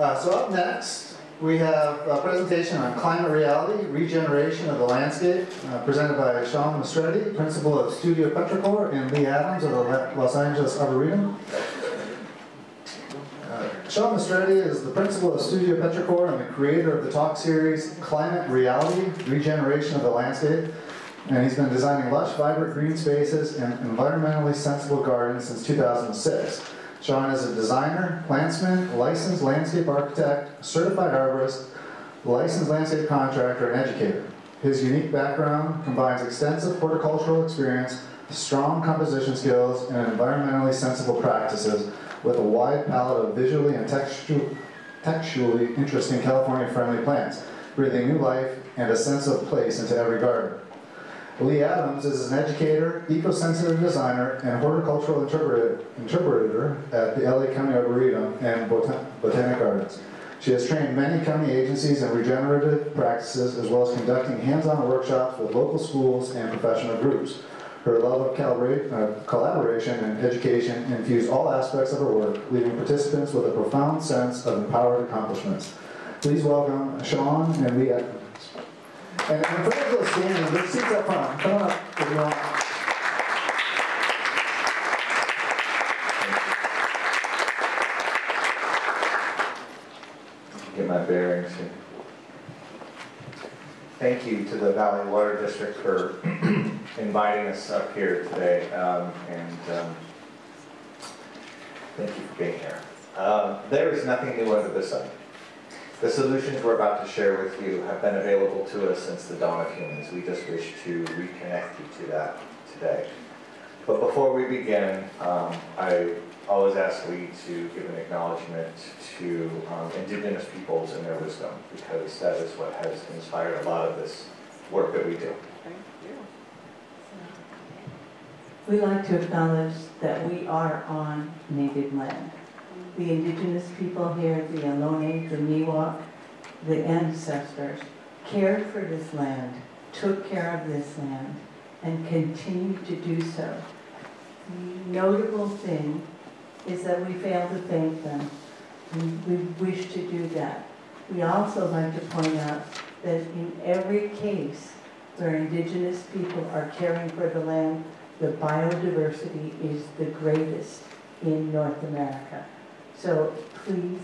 Uh, so up next, we have a presentation on climate reality, regeneration of the landscape, uh, presented by Shawn Maestretti, principal of Studio Petrichor, and Leigh Adams of the Los Angeles Arboretum. Uh, Shawn Maestretti is the principal of Studio Petrichor and the creator of the talk series Climate Reality, Regeneration of the Landscape. And he's been designing lush, vibrant green spaces and environmentally sensible gardens since 2006. Shawn is a designer, plantsman, licensed landscape architect, certified arborist, licensed landscape contractor, and educator. His unique background combines extensive horticultural experience, strong composition skills, and environmentally sensible practices with a wide palette of visually and textu textually interesting California-friendly plants, breathing new life and a sense of place into every garden. Leigh Adams is an educator, eco-sensitive designer, and horticultural interpreter, at the LA County Arboretum and Bot Botanic Gardens. She has trained many county agencies in regenerative practices as well as conducting hands-on workshops with local schools and professional groups. Her love of uh, collaboration and education infuse all aspects of her work, leaving participants with a profound sense of empowered accomplishments. Please welcome Shawn and Leigh Adams. And, for those are standing, there's seats up front. Come on up if you want. Get my bearings here. Thank you to the Valley Water District for inviting us up here today, um, and um, thank you for being here. Um, there is nothing new under the sun. The solutions we're about to share with you have been available to us since the dawn of humans. We just wish to reconnect you to that today. But before we begin, um, I always ask Leigh to give an acknowledgement to um, indigenous peoples and their wisdom, because that is what has inspired a lot of this work that we do. Thank you. We like to acknowledge that we are on native land the indigenous people here, the Ohlone, the Miwok, the ancestors, cared for this land, took care of this land, and continue to do so. The notable thing is that we fail to thank them. We, we wish to do that. We also like to point out that in every case where indigenous people are caring for the land, the biodiversity is the greatest in North America. So please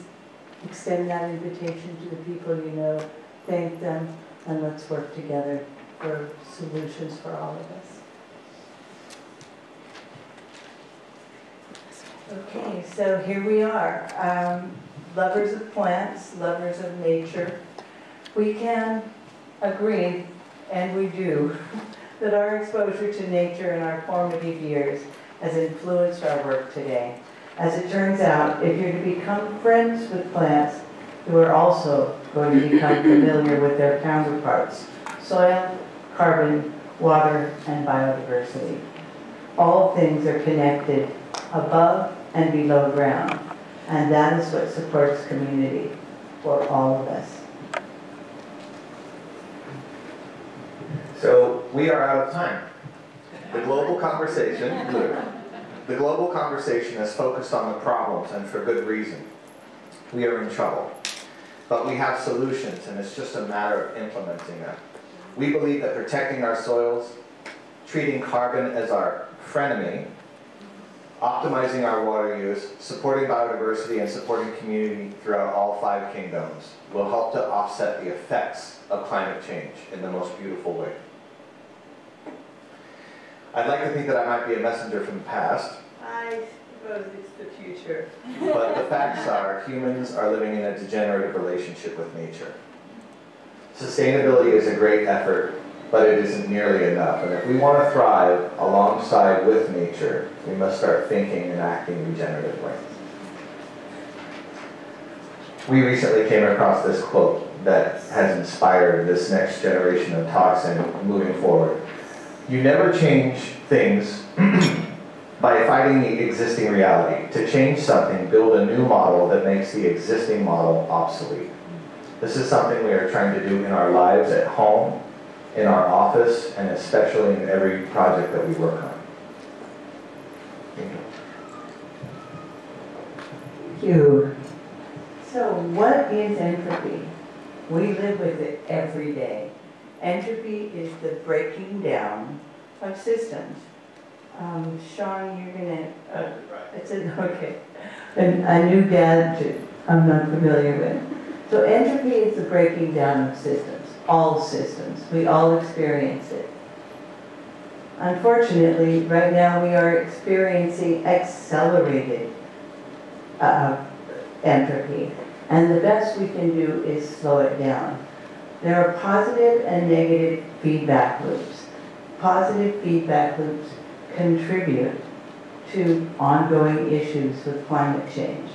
extend that invitation to the people you know, thank them, and let's work together for solutions for all of us. Okay, so here we are, um, lovers of plants, lovers of nature. We can agree, and we do, that our exposure to nature in our formative years has influenced our work today. As it turns out, if you're to become friends with plants, you are also going to become familiar with their counterparts, soil, carbon, water, and biodiversity. All things are connected above and below ground, and that is what supports community for all of us. So we are out of time. The global conversation, the global conversation is focused on the problems, and for good reason. We are in trouble. But we have solutions, and it's just a matter of implementing them. We believe that protecting our soils, treating carbon as our frenemy, optimizing our water use, supporting biodiversity, and supporting community throughout all five kingdoms will help to offset the effects of climate change in the most beautiful way. I'd like to think that I might be a messenger from the past. I suppose it's the future. but the facts are humans are living in a degenerative relationship with nature. Sustainability is a great effort, but it isn't nearly enough. And if we want to thrive alongside with nature, we must start thinking and acting regeneratively. We recently came across this quote that has inspired this next generation of talks and moving forward. You never change things by fighting the existing reality. To change something, build a new model that makes the existing model obsolete. This is something we are trying to do in our lives at home, in our office, and especially in every project that we work on. Thank you. So what is entropy? We live with it every day. Entropy is the breaking down of systems. Um, Shawn, you're gonna, uh, it's an, okay, a, a new gadget I'm not familiar with. So entropy is the breaking down of systems, all systems. We all experience it. Unfortunately, right now we are experiencing accelerated uh, entropy. And the best we can do is slow it down. There are positive and negative feedback loops. Positive feedback loops contribute to ongoing issues with climate change.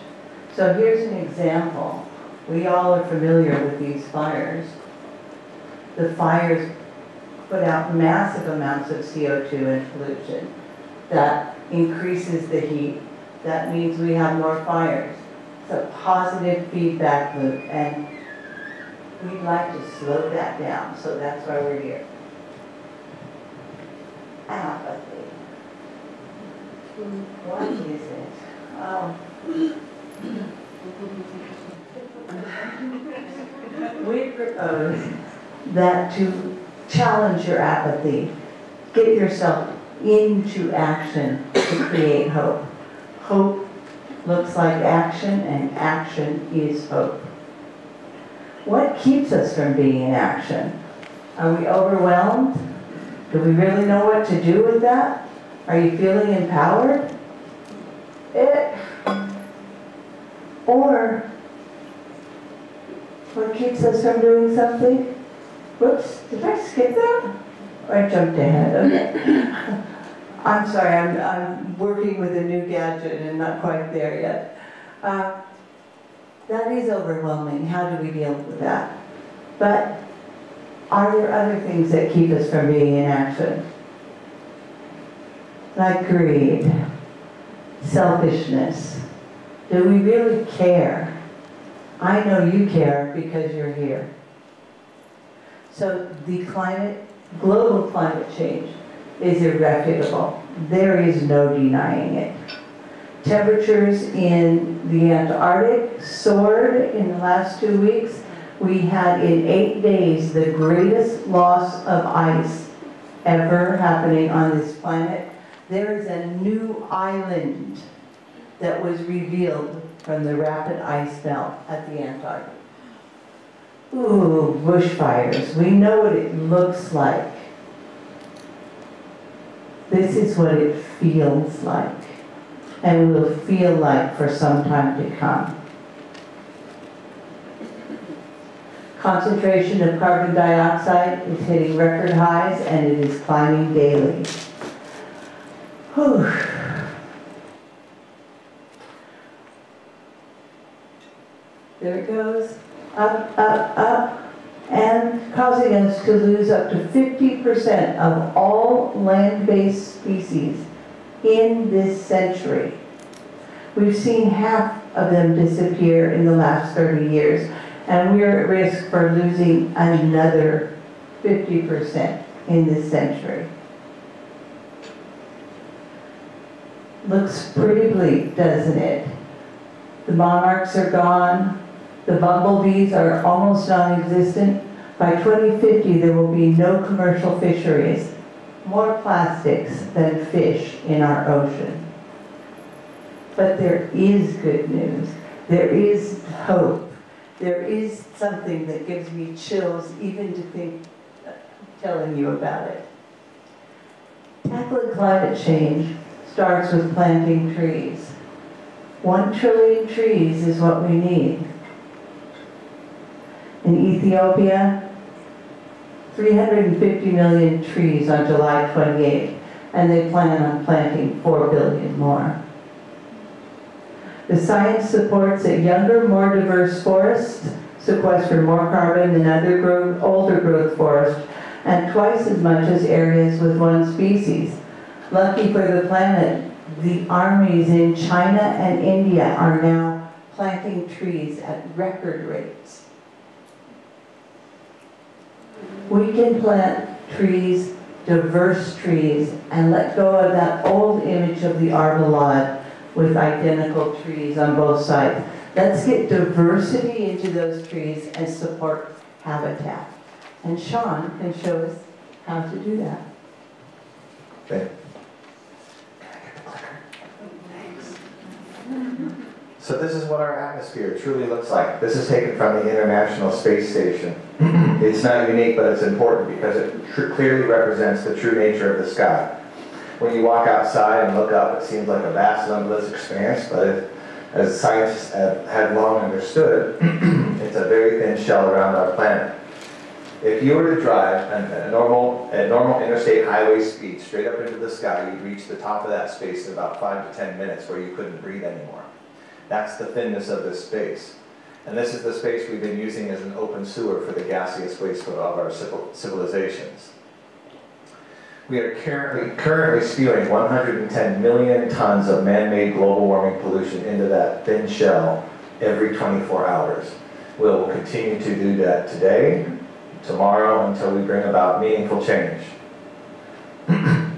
So here's an example. We all are familiar with these fires. The fires put out massive amounts of CO2 and pollution. That increases the heat. That means we have more fires. It's a positive feedback loop, and we'd like to slow that down, so that's why we're here. Apathy. What is it? Um, We propose that to challenge your apathy, get yourself into action to create hope. Hope looks like action and action is hope. What keeps us from being in action? Are we overwhelmed? Do we really know what to do with that? Are you feeling empowered? It, or what keeps us from doing something? Whoops, did I skip that? Or I jumped ahead, okay. I'm sorry, I'm, I'm working with a new gadget and not quite there yet. Uh, that is overwhelming. How do we deal with that? But are there other things that keep us from being in action? Like greed, selfishness. Do we really care? I know you care because you're here. So the climate, global climate change is irrefutable. There is no denying it. Temperatures in the Antarctic soared in the last two weeks. We had in eight days the greatest loss of ice ever happening on this planet. There is a new island that was revealed from the rapid ice melt at the Antarctic. Ooh, bushfires. We know what it looks like. This is what it feels like and will feel like for some time to come. Concentration of carbon dioxide is hitting record highs and it is climbing daily. Whew. There it goes, up, up, up, and causing us to lose up to 50% of all land-based species in this century. We've seen half of them disappear in the last 30 years, and we're at risk for losing another 50% in this century. Looks pretty bleak, doesn't it? The monarchs are gone, the bumblebees are almost non-existent. By 2050, there will be no commercial fisheries, more plastics than fish in our ocean. But there is good news. There is hope. There is something that gives me chills even to think, uh, telling you about it. Tackling climate change starts with planting trees. One trillion trees is what we need. In Ethiopia, 350 million trees on July 28th, and they plan on planting 4 billion more. The science supports that younger, more diverse forests sequester more carbon than other growth, older growth forests, and twice as much as areas with one species. Lucky for the planet, the armies in China and India are now planting trees at record rates. We can plant trees, diverse trees, and let go of that old image of the Arbolad with identical trees on both sides. Let's get diversity into those trees and support habitat. And Shawn can show us how to do that. Okay. So this is what our atmosphere truly looks like. This is taken from the International Space Station. It's not unique, but it's important because it clearly represents the true nature of the sky. When you walk outside and look up, it seems like a vast, limitless expanse, but as scientists have, long understood, it's a very thin shell around our planet. If you were to drive at normal, at normal interstate highway speed straight up into the sky, you'd reach the top of that space in about five to 10 minutes where you couldn't breathe anymore. That's the thinness of this space. And this is the space we've been using as an open sewer for the gaseous waste of our civilizations. We are currently, currently spewing 110 million tons of man-made global warming pollution into that thin shell every 24 hours. We'll continue to do that today, tomorrow, until we bring about meaningful change. the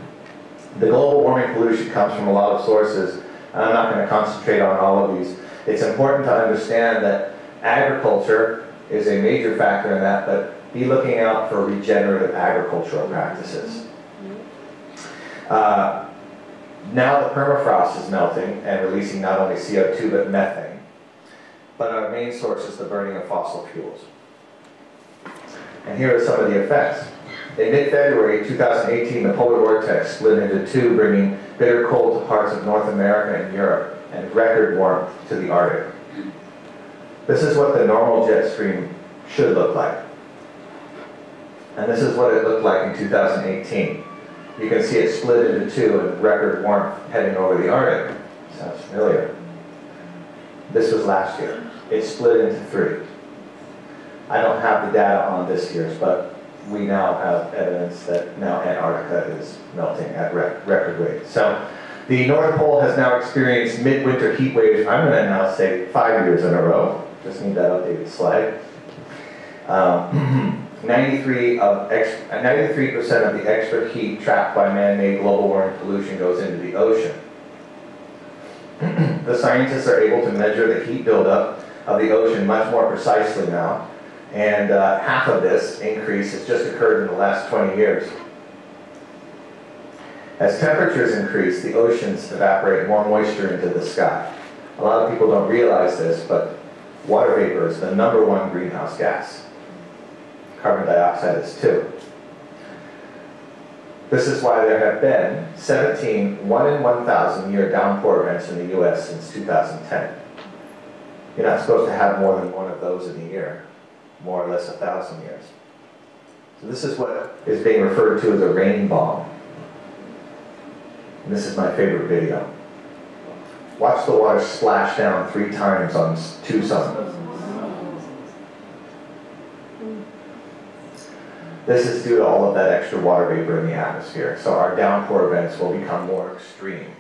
global warming pollution comes from a lot of sources. I'm not going to concentrate on all of these. It's important to understand that agriculture is a major factor in that, but be looking out for regenerative agricultural practices. Uh, now the permafrost is melting and releasing not only CO2 but methane. But our main source is the burning of fossil fuels. And here are some of the effects. In mid-February 2018, the polar vortex split into two, bringing bitter cold to parts of North America and Europe, and record warmth to the Arctic. This is what the normal jet stream should look like. And this is what it looked like in 2018. You can see it split into two and record warmth heading over the Arctic. Sounds familiar. This was last year. It split into three. I don't have the data on this year's, but we now have evidence that now Antarctica is melting at rec record rates. So the North Pole has now experienced midwinter heat waves, I'm going to now say five years in a row. Just need that updated slide. Um, 93 of 93% of the extra heat trapped by man-made global warming pollution goes into the ocean. the scientists are able to measure the heat buildup of the ocean much more precisely now, and uh, half of this increase has just occurred in the last 20 years. As temperatures increase, the oceans evaporate more moisture into the sky. A lot of people don't realize this, but water vapor is the number one greenhouse gas. Carbon dioxide is too. This is why there have been 17 1 in 1,000 year downpour events in the US since 2010. You're not supposed to have more than one of those in a year, more or less a thousand years. So this is what is being referred to as a rain bomb. And this is my favorite video. Watch the water splash down three times on two Tucson. This is due to all of that extra water vapor in the atmosphere, so our downpour events will become more extreme.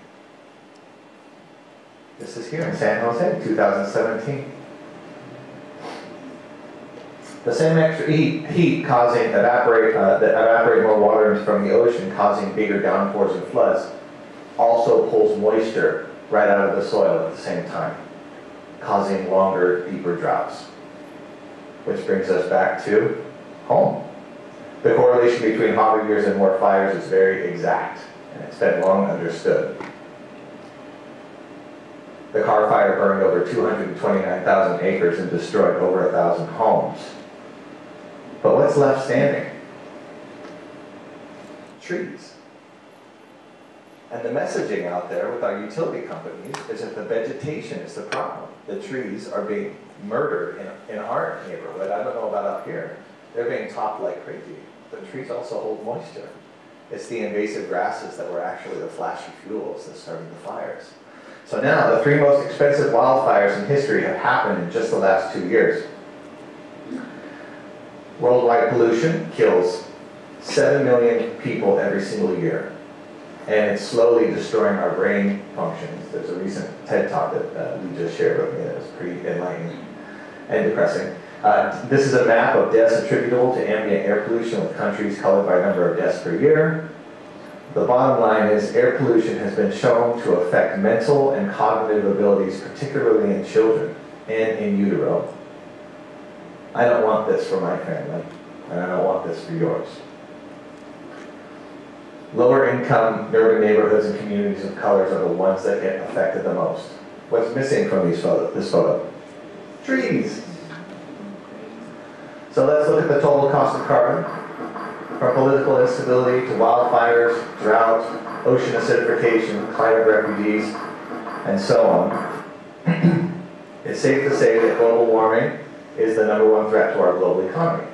This is here in San Jose, 2017. The same extra heat, heat causing evaporate, uh, that evaporate more water from the ocean, causing bigger downpours and floods, also pulls moisture right out of the soil at the same time, causing longer, deeper droughts. Which brings us back to home. The correlation between hotter years and more fires is very exact, and it's been long understood. The Carr Fire burned over 229,000 acres and destroyed over 1,000 homes. But what's left standing? Trees. And the messaging out there with our utility companies is that the vegetation is the problem. The trees are being murdered in, in our neighborhood. I don't know about up here. They're being topped like crazy. The trees also hold moisture. It's the invasive grasses that were actually the flashy fuels that started the fires. So now, the three most expensive wildfires in history have happened in just the last two years. Worldwide pollution kills 7 million people every single year. And it's slowly destroying our brain functions. There's a recent TED talk that uh, just shared with me that was pretty enlightening and depressing. Uh, this is a map of deaths attributable to ambient air pollution with countries colored by number of deaths per year. The bottom line is air pollution has been shown to affect mental and cognitive abilities, particularly in children. and in utero. I don't want this for my family, and I don't want this for yours. Lower income urban neighborhoods and communities of colors are the ones that get affected the most. What's missing from these photo, this photo? Trees. So let's look at the total cost of carbon. From political instability to wildfires, drought, ocean acidification, climate refugees, and so on. it's safe to say that global warming is the number one threat to our global economy.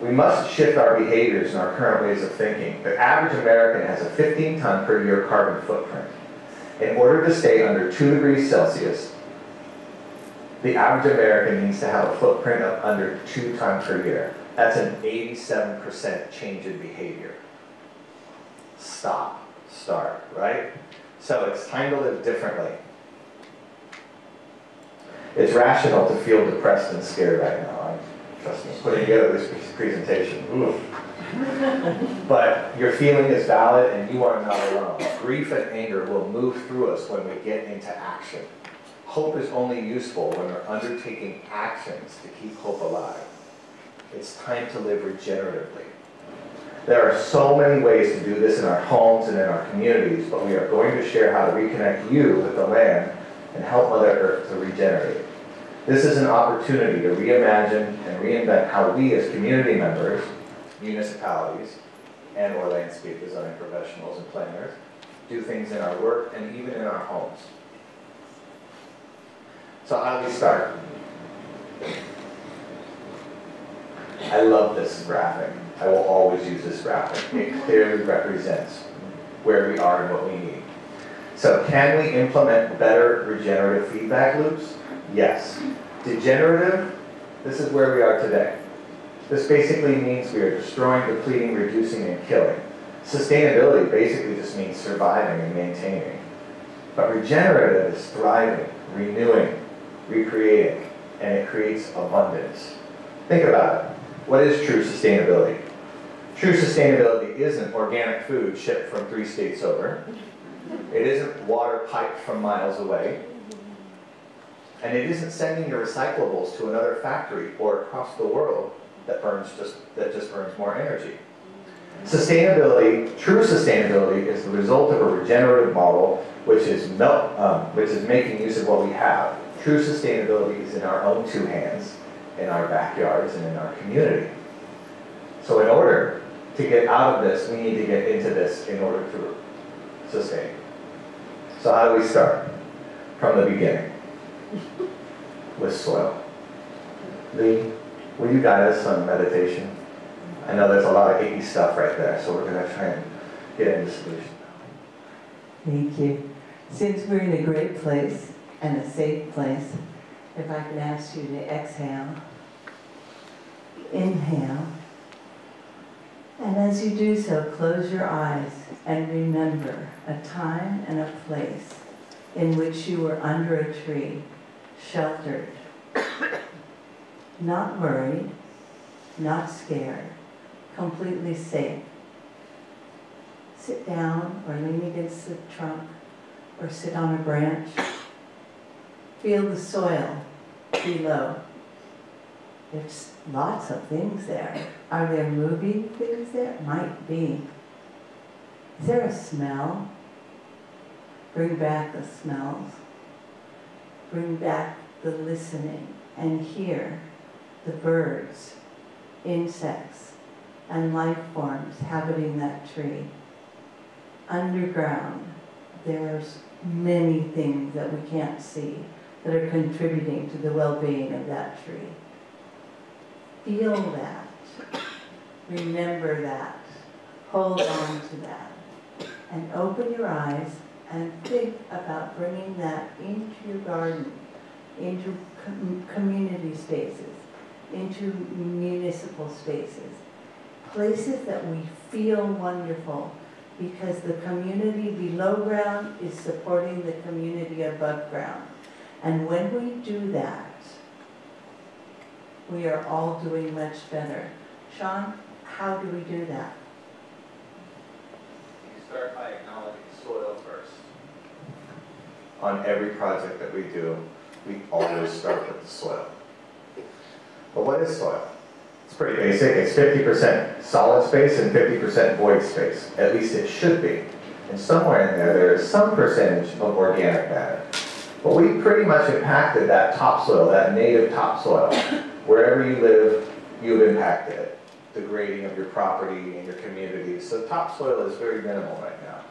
We must shift our behaviors and our current ways of thinking. The average American has a 15 ton per year carbon footprint. In order to stay under 2 degrees Celsius, the average American needs to have a footprint of under 2 ton per year. That's an 87% change in behavior. Stop, start, right? So it's time to live differently. It's rational to feel depressed and scared right now. I'm, trust me, putting together this presentation. Ooh. but your feeling is valid and you are not alone. Grief and anger will move through us when we get into action. Hope is only useful when we're undertaking actions to keep hope alive. It's time to live regeneratively. There are so many ways to do this in our homes and in our communities, but we are going to share how to reconnect you with the land and help Mother Earth to regenerate. This is an opportunity to reimagine and reinvent how we as community members, municipalities, and or landscape design professionals and planners do things in our work and even in our homes. So how do we start? I love this graphic. I will always use this graphic. It clearly represents where we are and what we need. So can we implement better regenerative feedback loops? Yes. Degenerative, this is where we are today. This basically means we are destroying, depleting, reducing, and killing. Sustainability basically just means surviving and maintaining. But regenerative is thriving, renewing, recreating, and it creates abundance. Think about it. What is true sustainability? True sustainability isn't organic food shipped from three states over. It isn't water piped from miles away. And it isn't sending your recyclables to another factory or across the world that burns just that just burns more energy. Sustainability, true sustainability, is the result of a regenerative model which is melt, um, which is making use of what we have. True sustainability is in our own two hands, in our backyards and in our community. So in order to get out of this, we need to get into this in order to sustain. So how do we start? From the beginning with soil. Leigh, will you guide us on meditation? I know there's a lot of icky stuff right there, so we're going to try and get into solution. Thank you. Since we're in a great place and a safe place, if I could ask you to exhale, inhale, and as you do so, close your eyes and remember a time and a place in which you were under a tree sheltered, not worried, not scared, completely safe. Sit down or lean against the trunk or sit on a branch. Feel the soil below. There's lots of things there. Are there moving things there? Might be. Is there a smell? Bring back the smells bring back the listening and hear the birds, insects, and life forms habiting that tree. Underground, there's many things that we can't see that are contributing to the well-being of that tree. Feel that. Remember that. Hold on to that. And open your eyes and think about bringing that into your garden, into com community spaces, into municipal spaces, places that we feel wonderful because the community below ground is supporting the community above ground. And when we do that, we are all doing much better. Shawn, how do we do that? You start by acknowledging soil first. on every project that we do, we always start with the soil. But what is soil? It's pretty basic. It's 50% solid space and 50% void space. At least it should be. And somewhere in there, there is some percentage of organic matter. But we pretty much impacted that topsoil, that native topsoil. Wherever you live, you've impacted. The grading of your property and your community. So topsoil is very minimal right now.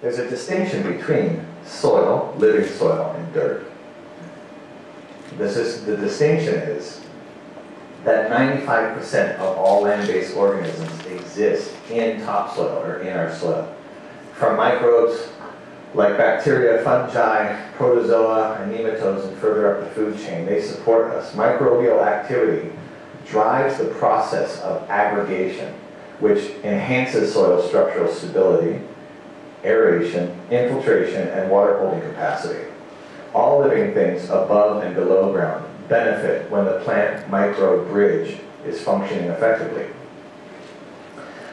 There's a distinction between soil, living soil, and dirt. This is, the distinction is that 95% of all land-based organisms exist in topsoil or in our soil. From microbes like bacteria, fungi, protozoa, and nematodes, and further up the food chain, they support us. Microbial activity drives the process of aggregation, which enhances soil structural stability, aeration, infiltration, and water holding capacity. All living things above and below ground benefit when the plant microbe bridge is functioning effectively.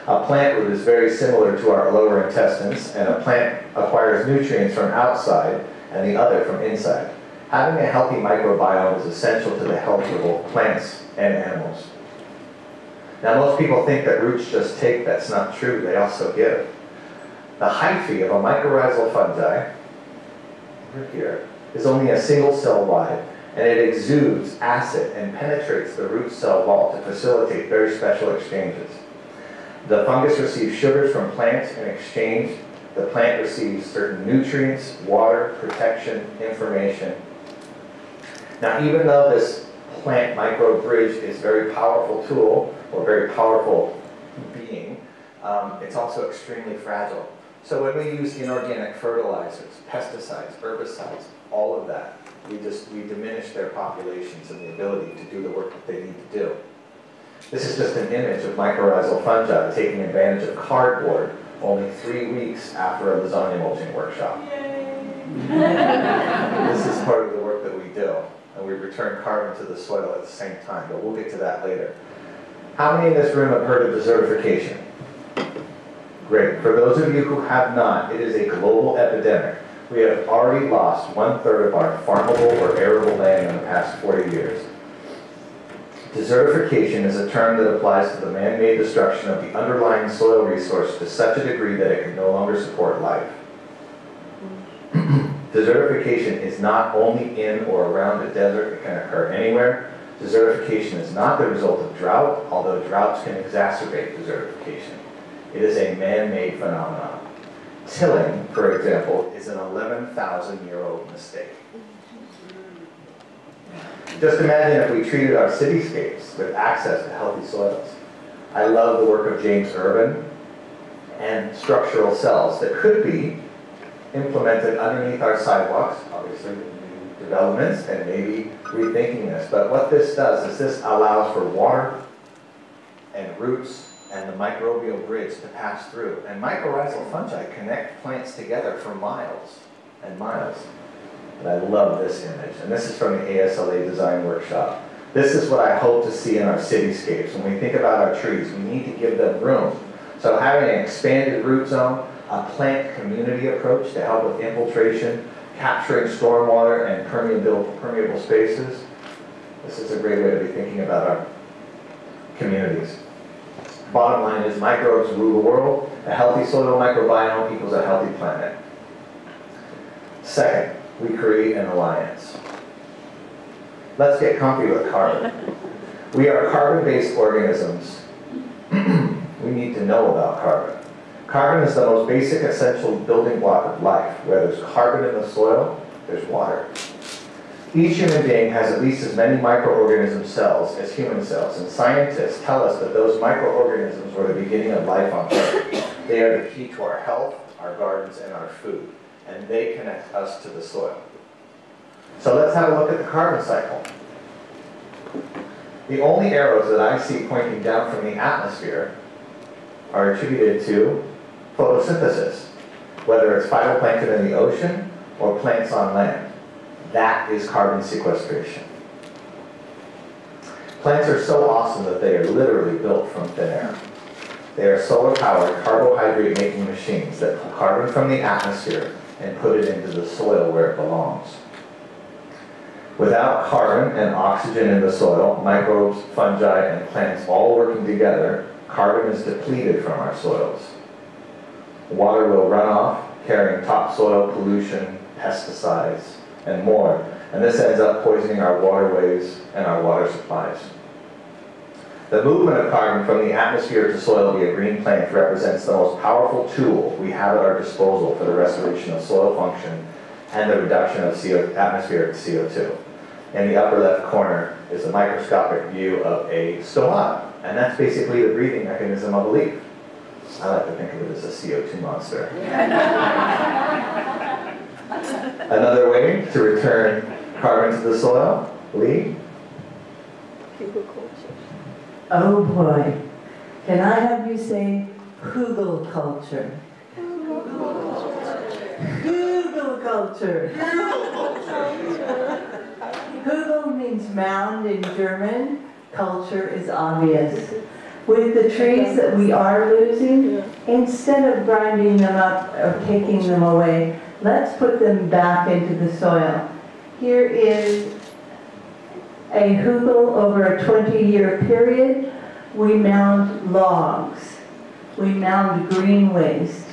A plant root is very similar to our lower intestines, and a plant acquires nutrients from outside and the other from inside. Having a healthy microbiome is essential to the health of both plants and animals. Now, most people think that roots just take. That's not true. They also give. The hyphae of a mycorrhizal fungi, over here, is only a single cell wide, and it exudes acid and penetrates the root cell wall to facilitate very special exchanges. The fungus receives sugars from plants in exchange. The plant receives certain nutrients, water, protection, information. Now, even though this plant microbe bridge is a very powerful tool or very powerful being, um, it's also extremely fragile. So when we use inorganic fertilizers, pesticides, herbicides, all of that, we just we diminish their populations and the ability to do the work that they need to do. This is just an image of mycorrhizal fungi taking advantage of cardboard only three weeks after a lasagna mulching workshop. this is part of the work that we do, and we return carbon to the soil at the same time, but we'll get to that later. How many in this room have heard of desertification? Great. For those of you who have not, it is a global epidemic. We have already lost one-third of our farmable or arable land in the past 40 years. Desertification is a term that applies to the man-made destruction of the underlying soil resource to such a degree that it can no longer support life. desertification is not only in or around a desert, it can occur anywhere. Desertification is not the result of drought, although droughts can exacerbate desertification. It is a man-made phenomenon. Tilling, for example, is an 11,000 year old mistake. Just imagine if we treated our cityscapes with access to healthy soils. I love the work of James Urban and structural cells that could be implemented underneath our sidewalks, obviously new developments and maybe rethinking this. But what this does is this allows for water and roots and the microbial bridge to pass through. And mycorrhizal fungi connect plants together for miles and miles. And I love this image. And this is from the ASLA design workshop. This is what I hope to see in our cityscapes. When we think about our trees, we need to give them room. So having an expanded root zone, a plant community approach to help with infiltration, capturing stormwater and permeable, permeable spaces. This is a great way to be thinking about our communities. Bottom line is microbes rule the world. A healthy soil microbiome equals a healthy planet. Second, we create an alliance. Let's get comfy with carbon. We are carbon-based organisms. we need to know about carbon. Carbon is the most basic essential building block of life. Where there's carbon in the soil, there's water. Each human being has at least as many microorganism cells as human cells, and scientists tell us that those microorganisms were the beginning of life on Earth. They are the key to our health, our gardens, and our food, and they connect us to the soil. So let's have a look at the carbon cycle. The only arrows that I see pointing down from the atmosphere are attributed to photosynthesis, whether it's phytoplankton in the ocean or plants on land. That is carbon sequestration. Plants are so awesome that they are literally built from thin air. They are solar-powered carbohydrate-making machines that pull carbon from the atmosphere and put it into the soil where it belongs. Without carbon and oxygen in the soil, microbes, fungi, and plants all working together, carbon is depleted from our soils. Water will run off, carrying topsoil pollution, pesticides, and more, and this ends up poisoning our waterways and our water supplies. The movement of carbon from the atmosphere to soil via green plants represents the most powerful tool we have at our disposal for the restoration of soil function and the reduction of CO, atmospheric CO2. In the upper left corner is a microscopic view of a stomata, and that's basically the breathing mechanism of a leaf. I like to think of it as a CO2 monster. Another way to return carbon to the soil, Leigh? Oh boy, can I have you say Hugel culture? Hugel culture. Hugel means mound in German, culture is obvious. With the trees that we are losing, instead of grinding them up or taking them away, let's put them back into the soil. Here is a hugel over a 20-year period. We mound logs. We mound green waste.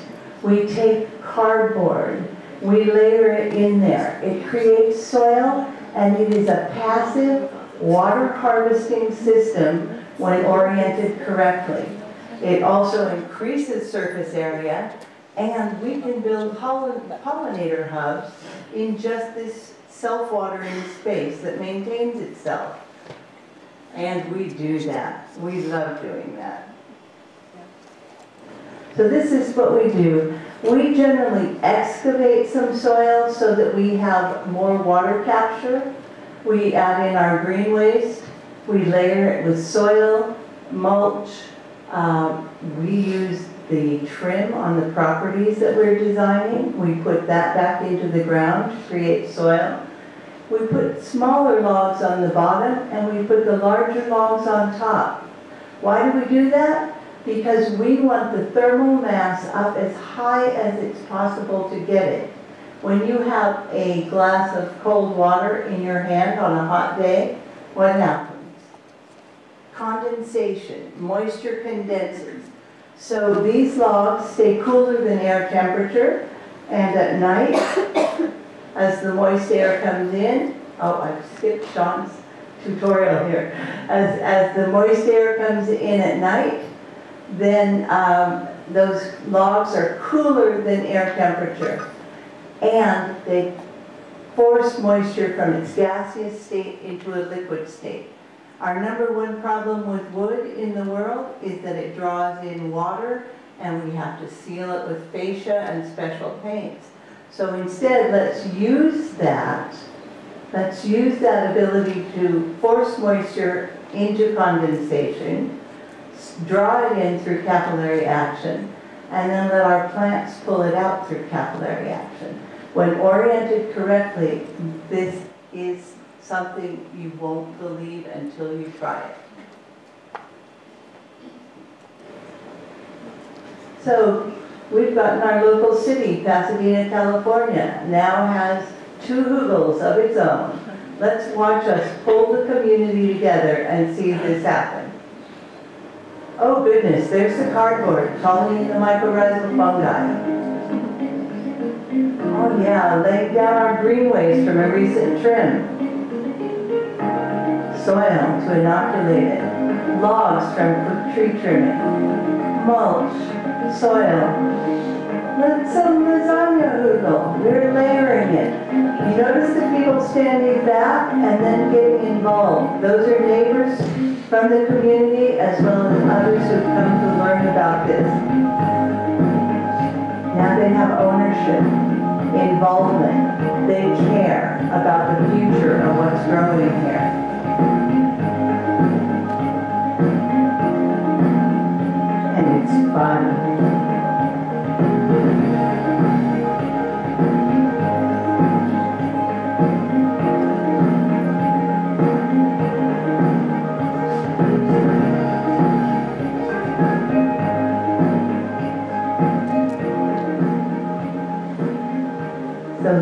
We take cardboard. We layer it in there. It creates soil and it is a passive water harvesting system when oriented correctly. It also increases surface area and we can build pollinator hubs in just this self-watering space that maintains itself. And we do that. We love doing that. So this is what we do. We generally excavate some soil so that we have more water capture. We add in our green waste. We layer it with soil, mulch. Um, we use the trim on the properties that we're designing. We put that back into the ground to create soil. We put smaller logs on the bottom and we put the larger logs on top. Why do we do that? Because we want the thermal mass up as high as it's possible to get it. When you have a glass of cold water in your hand on a hot day, what happens? Condensation, moisture condenses. So these logs stay cooler than air temperature, and at night, as the moist air comes in, oh, I've skipped Shawn's tutorial here. As, as the moist air comes in at night, then um, those logs are cooler than air temperature. And they force moisture from its gaseous state into a liquid state. Our number one problem with wood in the world is that it draws in water and we have to seal it with fascia and special paints. So instead, let's use that, let's use that ability to force moisture into condensation, draw it in through capillary action, and then let our plants pull it out through capillary action. When oriented correctly, this is something you won't believe until you try it. So we've gotten our local city, Pasadena, California, now has two hugels of its own. Let's watch us pull the community together and see this happen. Oh goodness, there's the cardboard, calling in the mycorrhizal fungi. Oh yeah, laying down our green waste from a recent trim soil to inoculate it, logs from tree trimming, mulch, soil. Let some lasagna hugel, we're layering it. You notice the people standing back and then getting involved. Those are neighbors from the community as well as others who've come to learn about this. Now they have ownership, involvement. They care about the future of what's growing here. And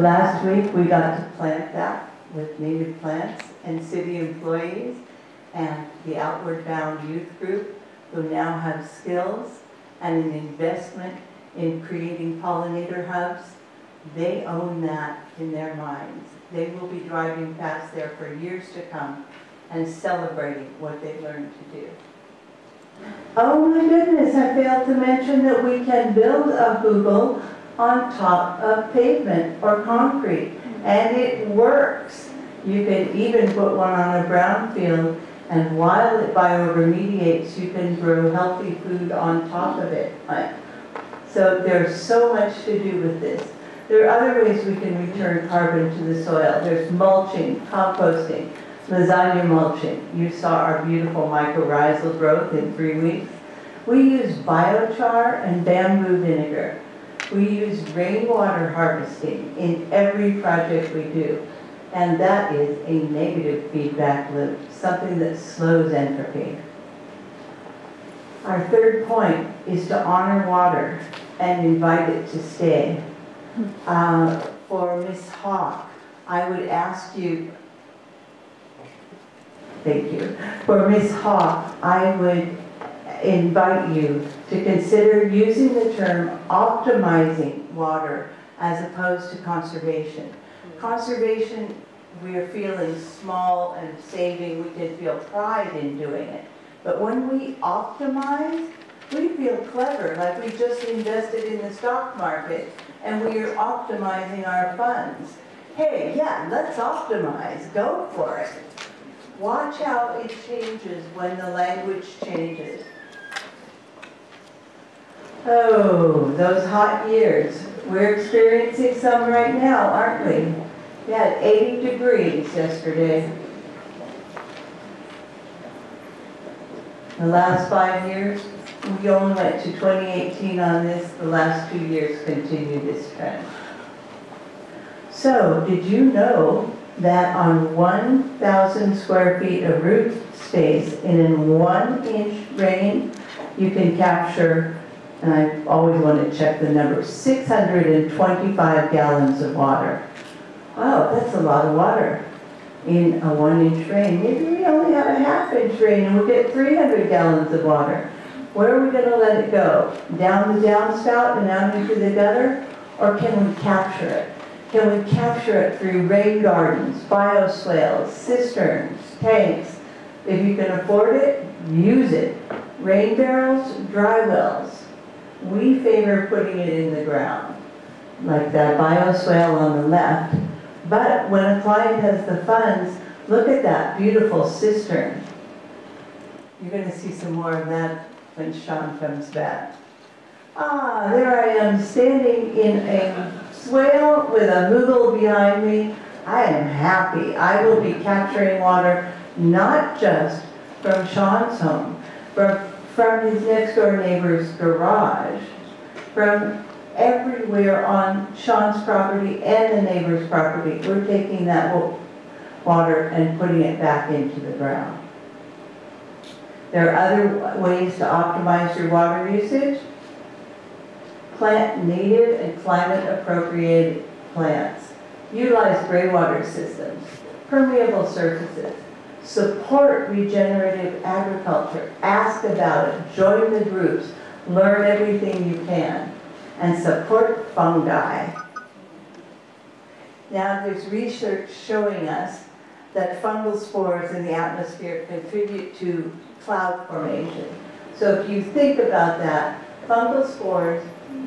last week We got to plant that with native plants and city employees and the Outward Bound Youth Group who now have skills and an investment in creating pollinator hubs. They own that in their minds. They will be driving past there for years to come and celebrating what they learned to do. Oh my goodness, I failed to mention that we can build a hugel on top of pavement or concrete, and it works. You can even put one on a brown field, and while it bioremediates, you can grow healthy food on top of it. I- So there's so much to do with this. There are other ways we can return carbon to the soil. There's mulching, composting, lasagna mulching. You saw our beautiful mycorrhizal growth in three weeks. We use biochar and bamboo vinegar. We use rainwater harvesting in every project we do. And that is a negative feedback loop, something that slows entropy. Our third point is to honor water and invite it to stay. Uh, For Ms. Hawk, I would ask you, thank you. For Ms. Hawk, I would invite you to consider using the term optimizing water as opposed to conservation. Conservation, we are feeling small and saving, we can feel pride in doing it. But when we optimize, we feel clever, like we just invested in the stock market and we are optimizing our funds. Hey, yeah, let's optimize, go for it. Watch how it changes when the language changes. Oh, those hot years. We're experiencing some right now, aren't we? Had 80 degrees yesterday. The last five years, we only went to 2018 on this, the last two years continue this trend. So, did you know that on 1,000 square feet of roof space and in one inch rain, you can capture, and I always want to check the number, 625 gallons of water. Wow, that's a lot of water in a one inch rain. Maybe we only have a half inch rain and we'll get 300 gallons of water. Where are we going to let it go? Down the downspout and out into the gutter? Or can we capture it? Can we capture it through rain gardens, bioswales, cisterns, tanks? If you can afford it, use it. Rain barrels, dry wells. We favor putting it in the ground, like that bioswale on the left. But when a client has the funds, look at that beautiful cistern. You're gonna see some more of that when Shawn comes back. Ah, there I am, standing in a swale with a hugel behind me. I am happy. I will be capturing water not just from Shawn's home, from, from his next door neighbor's garage, from everywhere on Shawn's property and the neighbor's property. We're taking that water and putting it back into the ground. There are other ways to optimize your water usage. Plant native and climate appropriated plants. Utilize graywater systems, permeable surfaces. Support regenerative agriculture. Ask about it. Join the groups. Learn everything you can. And support fungi. Now, there's research showing us that fungal spores in the atmosphere contribute to cloud formation. So if you think about that, fungal spores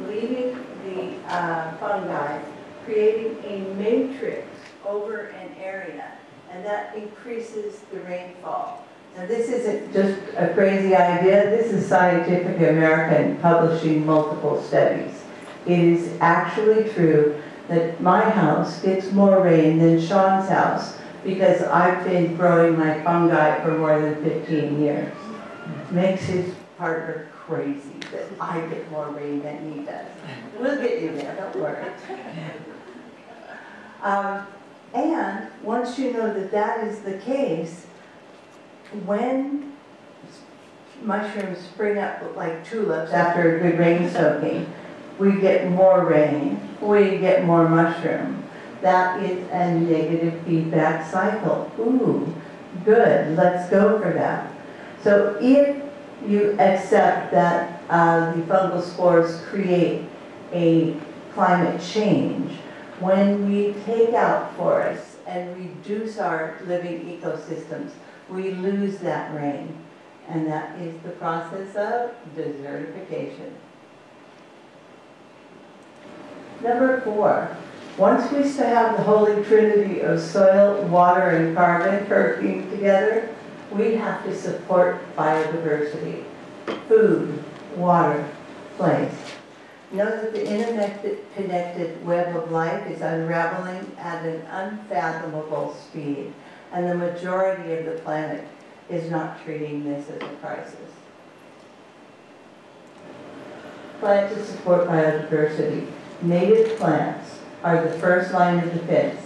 leaving the uh, fungi, creating a matrix over an area, and that increases the rainfall. This isn't just a crazy idea, this is Scientific American publishing multiple studies. It is actually true that my house gets more rain than Shawn's house because I've been growing my fungi for more than 15 years. Makes his partner crazy that I get more rain than he does. We'll get you there, don't worry. Um, And once you know that that is the case, when mushrooms spring up like tulips after a good rain soaking, we get more rain, we get more mushroom. that is a negative feedback cycle. Ooh, good, let's go for that. So if you accept that uh, the fungal spores create a climate change, when we take out forests and reduce our living ecosystems, we lose that rain. And that is the process of desertification. Number four, once we have the holy trinity of soil, water, and carbon working together, we have to support biodiversity, food, water, place. Know that the interconnected web of life is unraveling at an unfathomable speed, and the majority of the planet is not treating this as a crisis. Plant to support biodiversity. Native plants are the first line of defense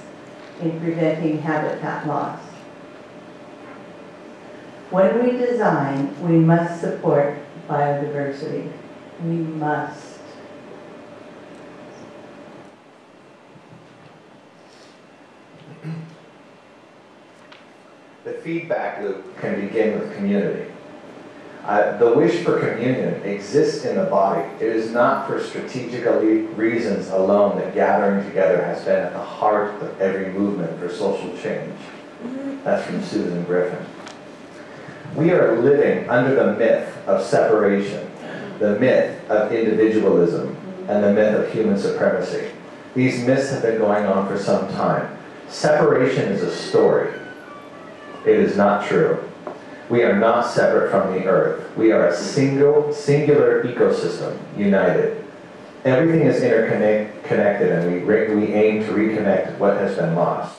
in preventing habitat loss. When we design, we must support biodiversity. We must. The feedback loop can begin with community. Uh, the wish for communion exists in the body. It is not for strategically reasons alone that gathering together has been at the heart of every movement for social change. That's from Susan Griffin. We are living under the myth of separation, the myth of individualism, and the myth of human supremacy. These myths have been going on for some time. Separation is a story. It is not true. We are not separate from the earth. We are a single, singular ecosystem, united. Everything is interconnected and we, we aim to reconnect what has been lost.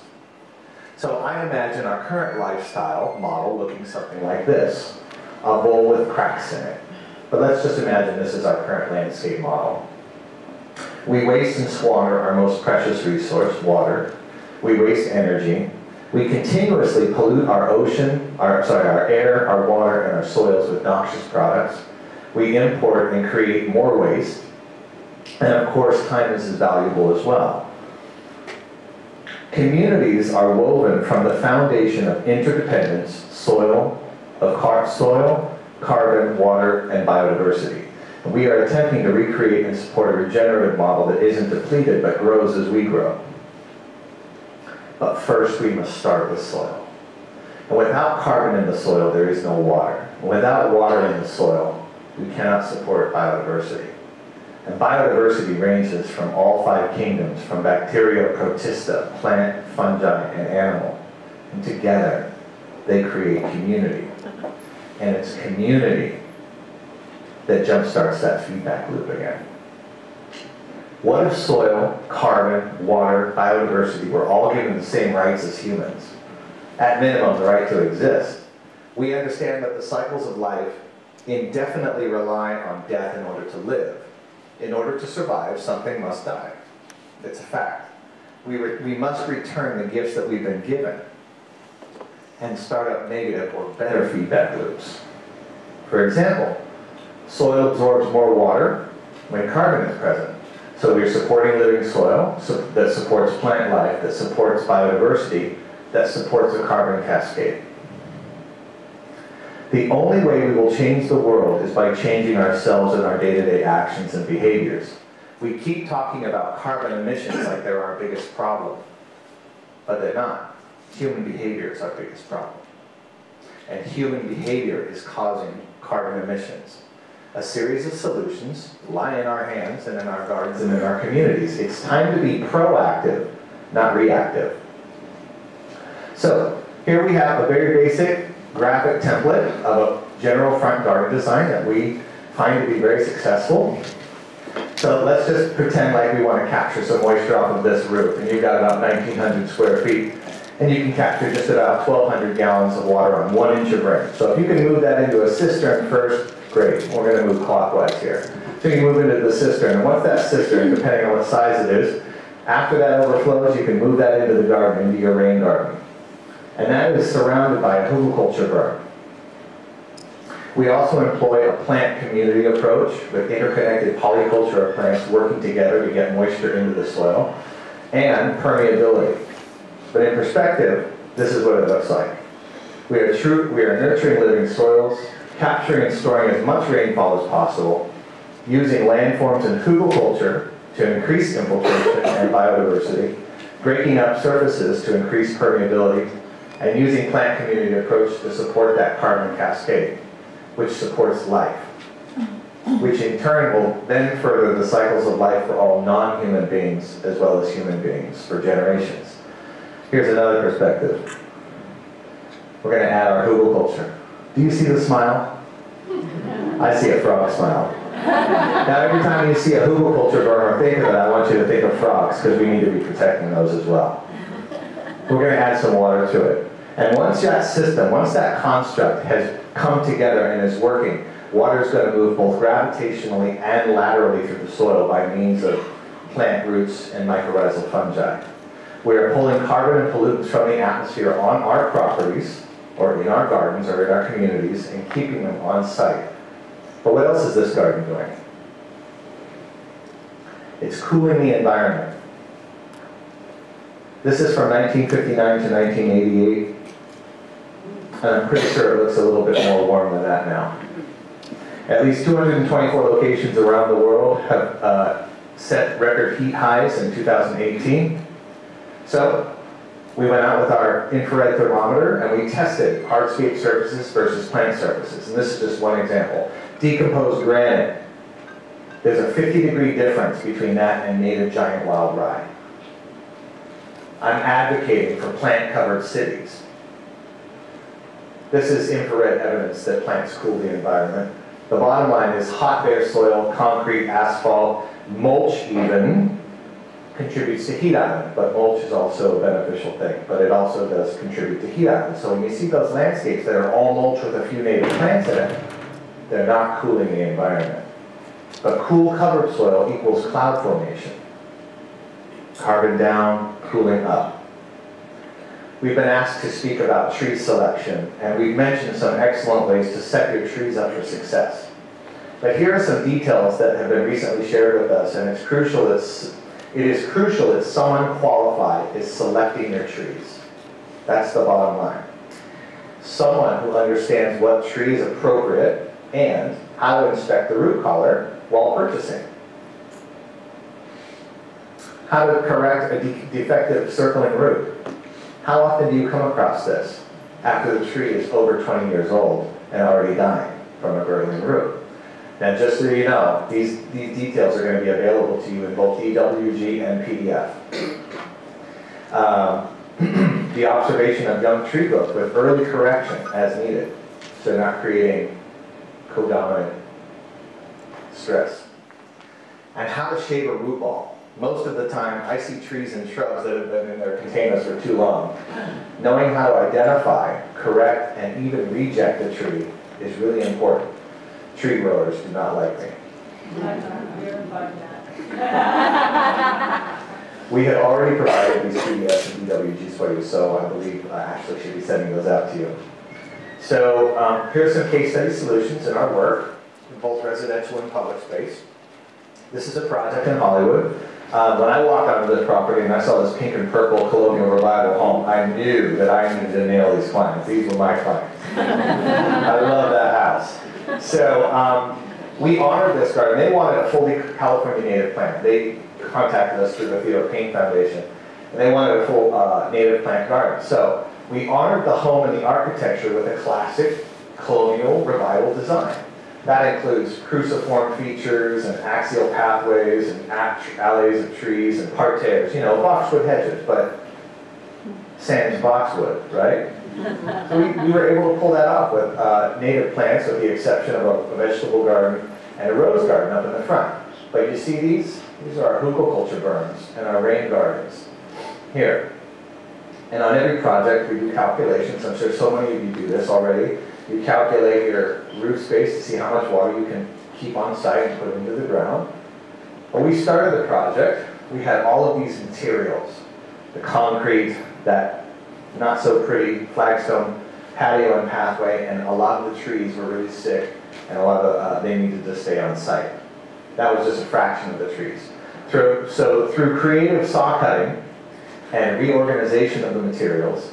So I imagine our current lifestyle model looking something like this. A bowl with cracks in it. But let's just imagine this is our current landscape model. We waste and squander our most precious resource, water. We waste energy. We continuously pollute our ocean, our, sorry, our air, our water, and our soils with noxious products. We import and create more waste. And of course, time is valuable as well. Communities are woven from the foundation of interdependence, soil, of car soil, carbon, water, and biodiversity. We are attempting to recreate and support a regenerative model that isn't depleted but grows as we grow. But first we must start with soil. And without carbon in the soil, there is no water. And without water in the soil, we cannot support biodiversity. And biodiversity ranges from all five kingdoms, from bacteria, protista, plant, fungi, and animal. And together, they create community. And it's community that jumpstarts that feedback loop again. What if soil, carbon, water, biodiversity were all given the same rights as humans? At minimum, the right to exist. We understand that the cycles of life indefinitely rely on death in order to live. In order to survive, something must die. It's a fact. We, we must return the gifts that we've been given and start up negative or better feedback loops. For example, soil absorbs more water when carbon is present. So we're supporting living soil so that supports plant life, that supports biodiversity, that supports a carbon cascade. The only way we will change the world is by changing ourselves and our day-to-day -day actions and behaviors. We keep talking about carbon emissions like they're our biggest problem, but they're not. Human behavior is our biggest problem. And human behavior is causing carbon emissions a series of solutions lie in our hands and in our gardens and in our communities. It's time to be proactive, not reactive. So here we have a very basic graphic template of a general front garden design that we find to be very successful. So let's just pretend like we want to capture some moisture off of this roof, and you've got about 1,900 square feet, and you can capture just about 1,200 gallons of water on one inch of rain. So if you can move that into a cistern first, Great, we're gonna move clockwise here. So you move into the cistern, and once that cistern, depending on what size it is, after that overflows, you can move that into the garden, into your rain garden. And that is surrounded by a hugelkultur berm. We also employ a plant community approach with interconnected polyculture of plants working together to get moisture into the soil. and permeability. But in perspective, this is what it looks like. We are, true, we are nurturing living soils, capturing and storing as much rainfall as possible, using landforms and hugelkultur to increase infiltration and biodiversity, breaking up surfaces to increase permeability, and using plant community approach to support that carbon cascade, which supports life, which in turn will then further the cycles of life for all non-human beings as well as human beings for generations. Here's another perspective. We're going to add our hugelkultur. Do you see the smile? I see a frog smile. Now, every time you see a hugelkultur berm or think of it, I want you to think of frogs because we need to be protecting those as well. We're going to add some water to it. And once that system, once that construct has come together and is working, water is going to move both gravitationally and laterally through the soil by means of plant roots and mycorrhizal fungi. We are pulling carbon and pollutants from the atmosphere on our properties, or in our gardens, or in our communities, and keeping them on site. But what else is this garden doing? It's cooling the environment. This is from 1959 to 1988. And I'm pretty sure it looks a little bit more warm than that now. At least 224 locations around the world have uh, set record heat highs in 2018. So we went out with our infrared thermometer and we tested hardscape surfaces versus plant surfaces. And this is just one example. Decomposed granite. There's a 50 degree difference between that and native giant wild rye. I'm advocating for plant covered cities. This is infrared evidence that plants cool the environment. The bottom line is hot bare soil, concrete, asphalt, mulch even, contributes to heat island, but mulch is also a beneficial thing, but it also does contribute to heat island. So when you see those landscapes that are all mulch with a few native plants in it, they're not cooling the environment. But cool covered soil equals cloud formation. Carbon down, cooling up. We've been asked to speak about tree selection, and we've mentioned some excellent ways to set your trees up for success. But here are some details that have been recently shared with us, and it's crucial that it is crucial that someone qualified is selecting your trees. That's the bottom line. Someone who understands what tree is appropriate and how to inspect the root collar while purchasing. How to correct a de defective circling root. How often do you come across this after the tree is over 20 years old and already dying from a burning root? And just so you know, these, these details are going to be available to you in both DWG and PDF. Um, the observation of young tree growth with early correction as needed, so not creating codominant stress. And how to shave a root ball. Most of the time, I see trees and shrubs that have been in their containers for too long. Knowing how to identify, correct, and even reject a tree is really important. Tree growers do not like me. We had already provided these PDFs and DWGs for you, so I believe actually should be sending those out to you. So um, here's some case study solutions in our work, in both residential and public space. This is a project in Hollywood. Uh, when I walked onto this property and I saw this pink and purple colonial revival home, I knew that I needed to nail these clients. These were my clients. I love that house. So um, we honored this garden. They wanted a fully California native plant. They contacted us through the Theo Payne Foundation, and they wanted a full uh, native plant garden. So we honored the home and the architecture with a classic colonial revival design. That includes cruciform features and axial pathways and alleys of trees and parterres, you know, boxwood hedges, but sans boxwood, right? So we, we were able to pull that off with uh, native plants with the exception of a, a, vegetable garden and a rose garden up in the front. But you see these? These are our hugelkultur berms and our rain gardens here. And on every project we do calculations. I'm sure so many of you do this already. You calculate your root space to see how much water you can keep on site and put into the ground. When we started the project, we had all of these materials. The concrete, that not so pretty flagstone patio and pathway, and a lot of the trees were really sick, and a lot of uh, they needed to stay on site. That was just a fraction of the trees. Through, so through creative saw cutting and reorganization of the materials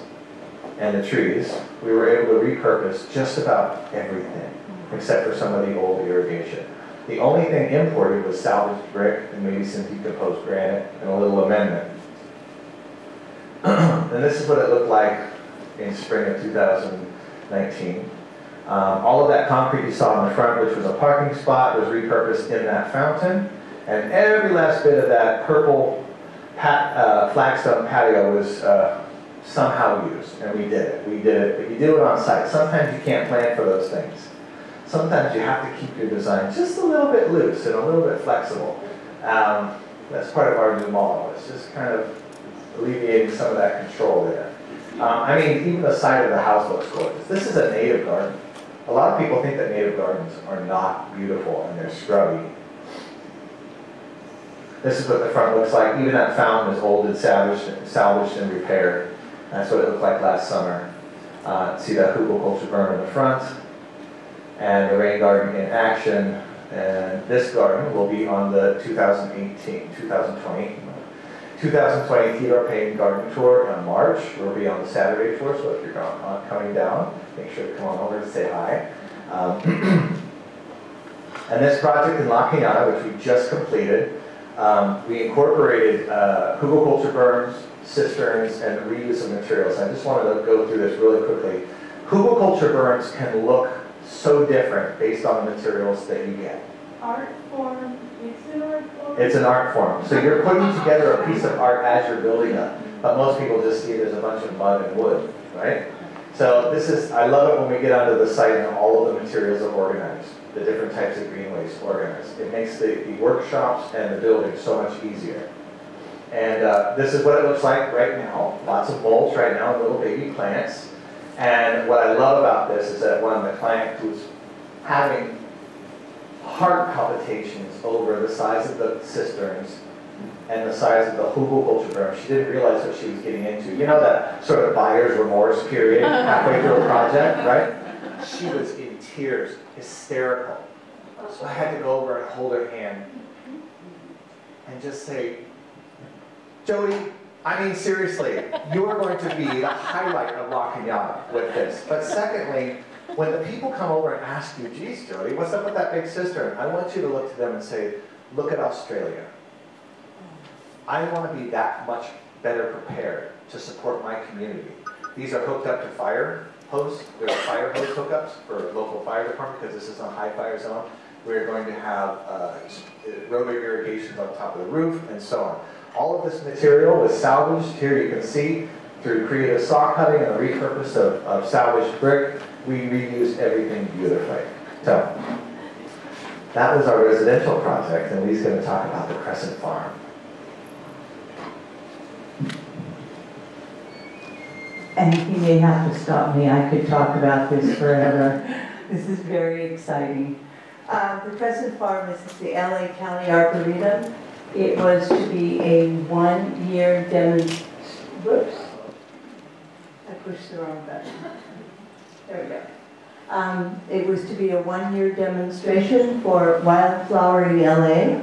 and the trees, we were able to repurpose just about everything, except for some of the old irrigation. The only thing imported was salvaged brick and maybe some decomposed granite and a little amendment. And this is what it looked like in spring of 2019. Um, all of that concrete you saw in the front, which was a parking spot, was repurposed in that fountain. And every last bit of that purple pat, uh, flagstone patio was uh, somehow used, and we did it. We did it, but you do it on site. Sometimes you can't plan for those things. Sometimes you have to keep your design just a little bit loose and a little bit flexible. Um, that's part of our new model. It's just kind of alleviating some of that control there. Um, I mean, even the side of the house looks gorgeous. This is a native garden. A lot of people think that native gardens are not beautiful and they're scrubby. This is what the front looks like. Even that fountain is old and salvaged, salvaged and repaired. That's what it looked like last summer. Uh, see that hugelkultur berm in the front and the rain garden in action. And this garden will be on the 2018, 2020, 2020 Theodore Payne Garden Tour in March. We'll be on the Saturday tour, so if you're uh, coming down, make sure to come on over and say hi. Um, and this project in La Cañada, which we just completed, um, we incorporated uh, hugelkultur berms, cisterns, and reuse of materials. I just wanted to go through this really quickly. Hugelkultur berms can look so different based on the materials that you get. art form, it's an art form. So you're putting together a piece of art as you're building it. But most people just see it as a bunch of mud and wood, right? So this is, I love it when we get onto the site and all of the materials are organized, the different types of green waste organized. It makes the, the workshops and the building so much easier. And uh, this is what it looks like right now. Lots of mulch right now, little baby plants. And what I love about this is that when the client who's having heart palpitations over the size of the cisterns and the size of the hugelkultur berm, she didn't realize what she was getting into. You know that sort of buyer's remorse period halfway through a project, right? She was in tears, hysterical. So I had to go over and hold her hand and just say, Jody, I mean, seriously, you are going to be the highlight of La Cañada with this. But secondly, when the people come over and ask you, geez, Jody, what's up with that big cistern? I want you to look to them and say, look at Australia. I want to be that much better prepared to support my community. These are hooked up to fire hose. There are fire hose hookups for local fire department because this is a high fire zone. We're going to have uh, rotary irrigations on top of the roof and so on. All of this material was salvaged. Here you can see through creative saw cutting and the repurpose of, of salvaged brick, we reuse everything beautifully. So that was our residential project, and Leigh's going to talk about the Crescent Farm. And he may have to stop me, I could talk about this forever. This is very exciting. Uh, The Crescent Farm is the LA County Arboretum. It was to be a one-year demonstration, whoops. I pushed the wrong button. There we go. Um, It was to be a one-year demonstration for Wildflowering LA.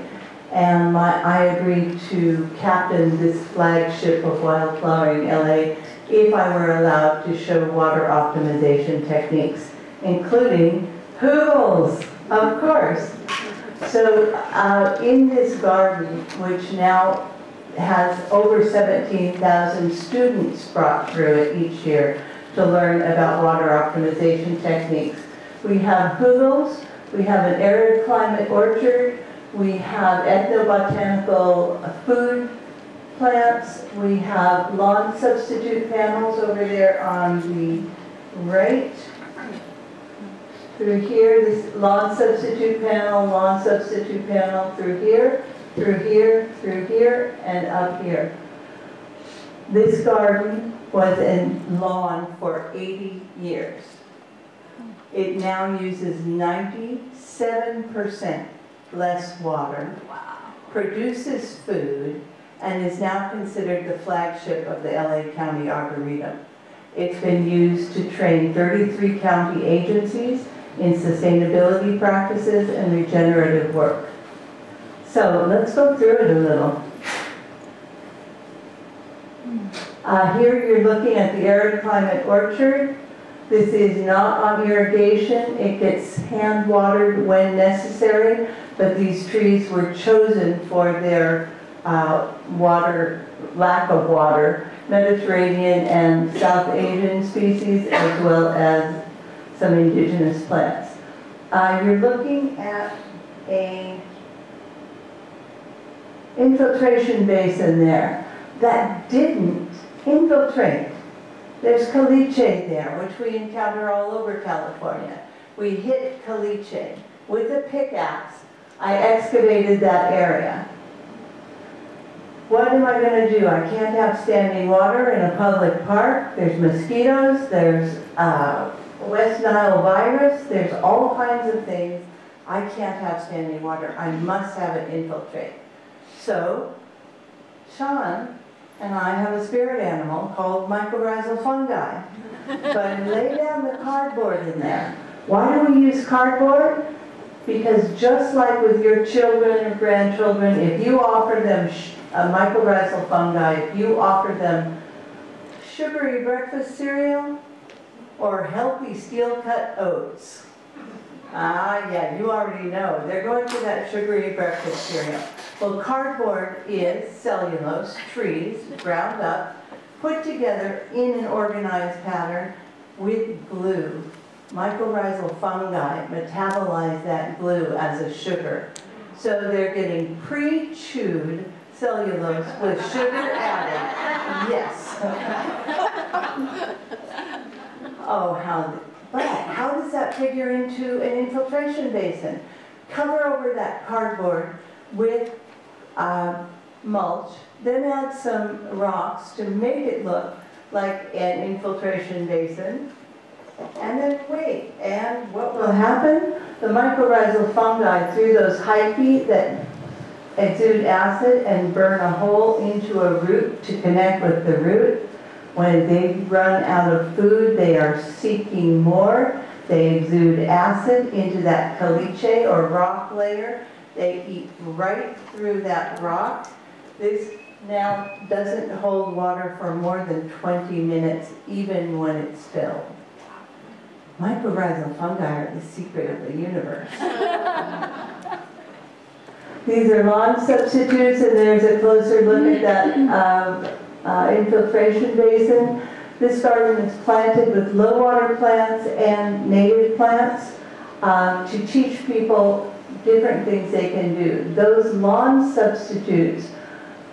And my, I agreed to captain this flagship of Wildflowering LA if I were allowed to show water optimization techniques, including hugels, of course. So uh, in this garden, which now has over 17,000 students brought through it each year to learn about water optimization techniques, we have hugels, we have an arid climate orchard, we have ethnobotanical food plants, we have lawn substitute panels over there on the right. Through here, this lawn substitute panel, lawn substitute panel, through here, through here, through here, and up here. This garden was in lawn for 80 years. It now uses 97% less water, produces food, and is now considered the flagship of the LA County Arboretum. It's been used to train 33 county agencies in sustainability practices and regenerative work. So let's go through it a little. Uh, here you're looking at the arid climate orchard. This is not on irrigation. It gets hand watered when necessary, but these trees were chosen for their uh, water, lack of water, Mediterranean and South Asian species, as well as some indigenous plants. Uh, You're looking at a infiltration basin there that didn't infiltrate. There's caliche there, which we encounter all over California. We hit caliche. With a pickaxe, I excavated that area. What am I gonna do? I can't have standing water in a public park. There's mosquitoes, there's, uh, West Nile virus, there's all kinds of things. I can't have standing water. I must have it infiltrate. So, Shawn and I have a spirit animal called mycorrhizal fungi. I lay down the cardboard in there. Why do we use cardboard? Because just like with your children or grandchildren, if you offer them a mycorrhizal fungi, if you offer them sugary breakfast cereal or healthy steel-cut oats, ah, yeah, you already know, they're going for that sugary breakfast cereal. Well, cardboard is cellulose, trees, ground up, put together in an organized pattern with glue. Mycorrhizal fungi metabolize that glue as a sugar. So they're getting pre-chewed cellulose with sugar added. Yes. Oh, how, but how does that figure into an infiltration basin? Cover over that cardboard with uh, mulch, then add some rocks to make it look like an infiltration basin. And then wait, and what will happen? The mycorrhizal fungi through those hyphae that exude acid and burn a hole into a root to connect with the root. When they run out of food, they are seeking more. They exude acid into that caliche or rock layer. They eat right through that rock. This now doesn't hold water for more than 20 minutes, even when it's filled. Mycorrhizal fungi are the secret of the universe. These are lawn substitutes, and there's a closer look at that um, uh, infiltration basin. This garden is planted with low water plants and native plants um, to teach people different things they can do. Those lawn substitutes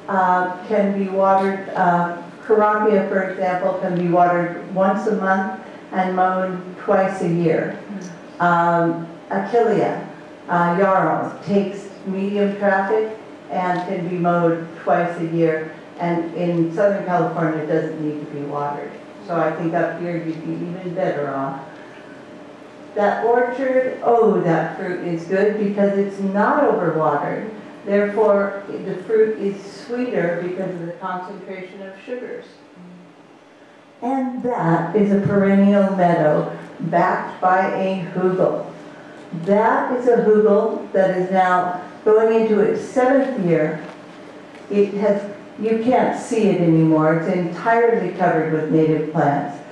uh, can be watered, uh, for example, can be watered once a month and mowed twice a year. Um, Achillea, uh, yarrow, takes medium traffic and can be mowed twice a year. And in Southern California, it doesn't need to be watered. So I think up here, you'd be even better off. That orchard, oh, that fruit is good because it's not overwatered. Therefore, the fruit is sweeter because of the concentration of sugars. And that is a perennial meadow backed by a hugel. That is a hugel that is now going into its seventh year. It has, you can't see it anymore. It's entirely covered with native plants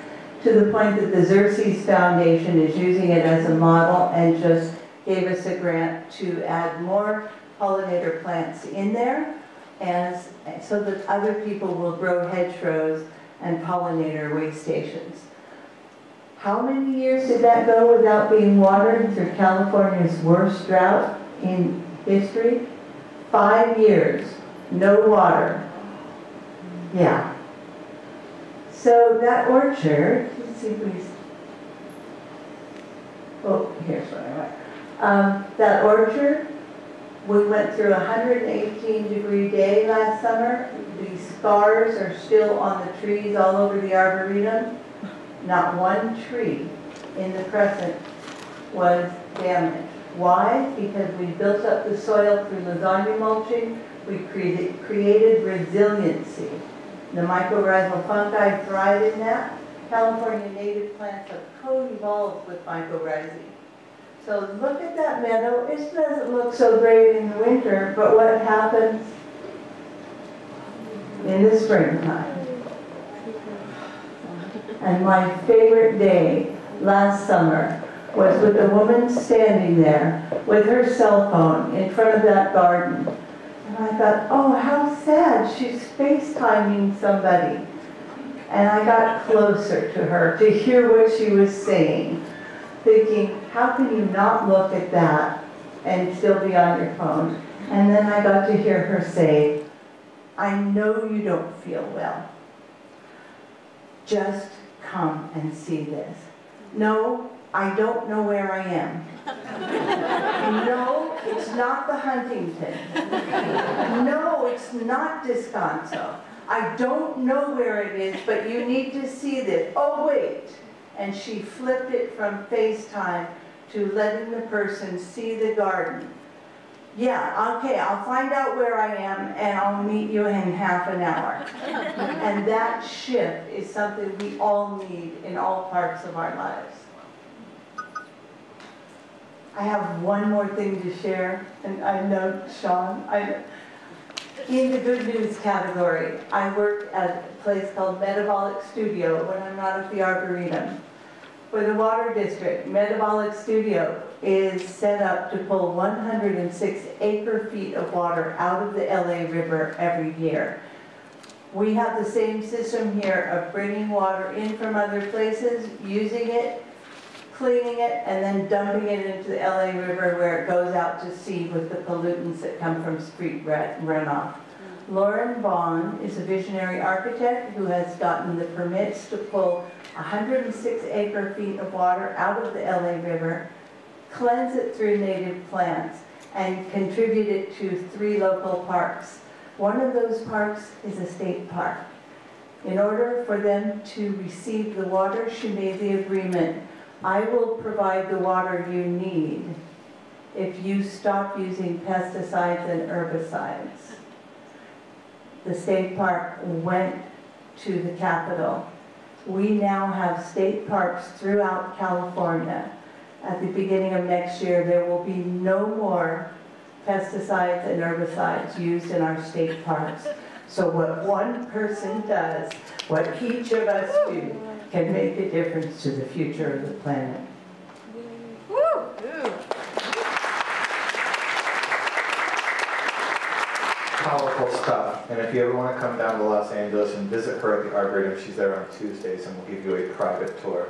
to the point that the Xerces Foundation is using it as a model and just gave us a grant to add more pollinator plants in there as, so that other people will grow hedgerows and pollinator way stations. How many years did that go without being watered through California's worst drought in history? Five years, no water. Yeah. So that orchard, if oh, here's what I want. Um, that orchard, we went through a 118 degree day last summer. The scars are still on the trees all over the arboretum. Not one tree in the crescent was damaged. Why? Because we built up the soil through lasagna mulching. We created, created resiliency. The mycorrhizal fungi thrive in that. California native plants have co-evolved with mycorrhizae. So look at that meadow, it doesn't look so great in the winter, but what happens in the springtime? And my favorite day last summer was with a woman standing there with her cell phone in front of that garden. And I thought, oh, how sad, she's FaceTiming somebody. And I got closer to her to hear what she was saying, thinking, how can you not look at that and still be on your phone? And then I got to hear her say, I know you don't feel well. Just come and see this. No, I don't know where I am. No, it's not the Huntington. No, it's not Descanso. I don't know where it is, but you need to see this. Oh, wait. And she flipped it from FaceTime to letting the person see the garden. Yeah, okay, I'll find out where I am and I'll meet you in half an hour. And that shift is something we all need in all parts of our lives. I have one more thing to share, and I know, Shawn, I, in the good news category, I work at a place called Metabolic Studio when I'm not at the Arboretum. For the Water District, Metabolic Studio is set up to pull 106 acre feet of water out of the LA River every year. We have the same system here of bringing water in from other places, using it, cleaning it, and then dumping it into the LA River where it goes out to sea with the pollutants that come from street runoff. Lauren Bon is a visionary architect who has gotten the permits to pull 106 acre feet of water out of the LA River, cleanse it through native plants, and contribute it to three local parks. One of those parks is a state park. In order for them to receive the water, she made the agreement, I will provide the water you need if you stop using pesticides and herbicides. The state park went to the capital. We now have state parks throughout California. At the beginning of next year, there will be no more pesticides and herbicides used in our state parks. So what one person does, what each of us do, can make a difference to the future of the planet. Powerful stuff. And if you ever want to come down to Los Angeles and visit her at the Arboretum, she's there on Tuesdays and we'll give you a private tour.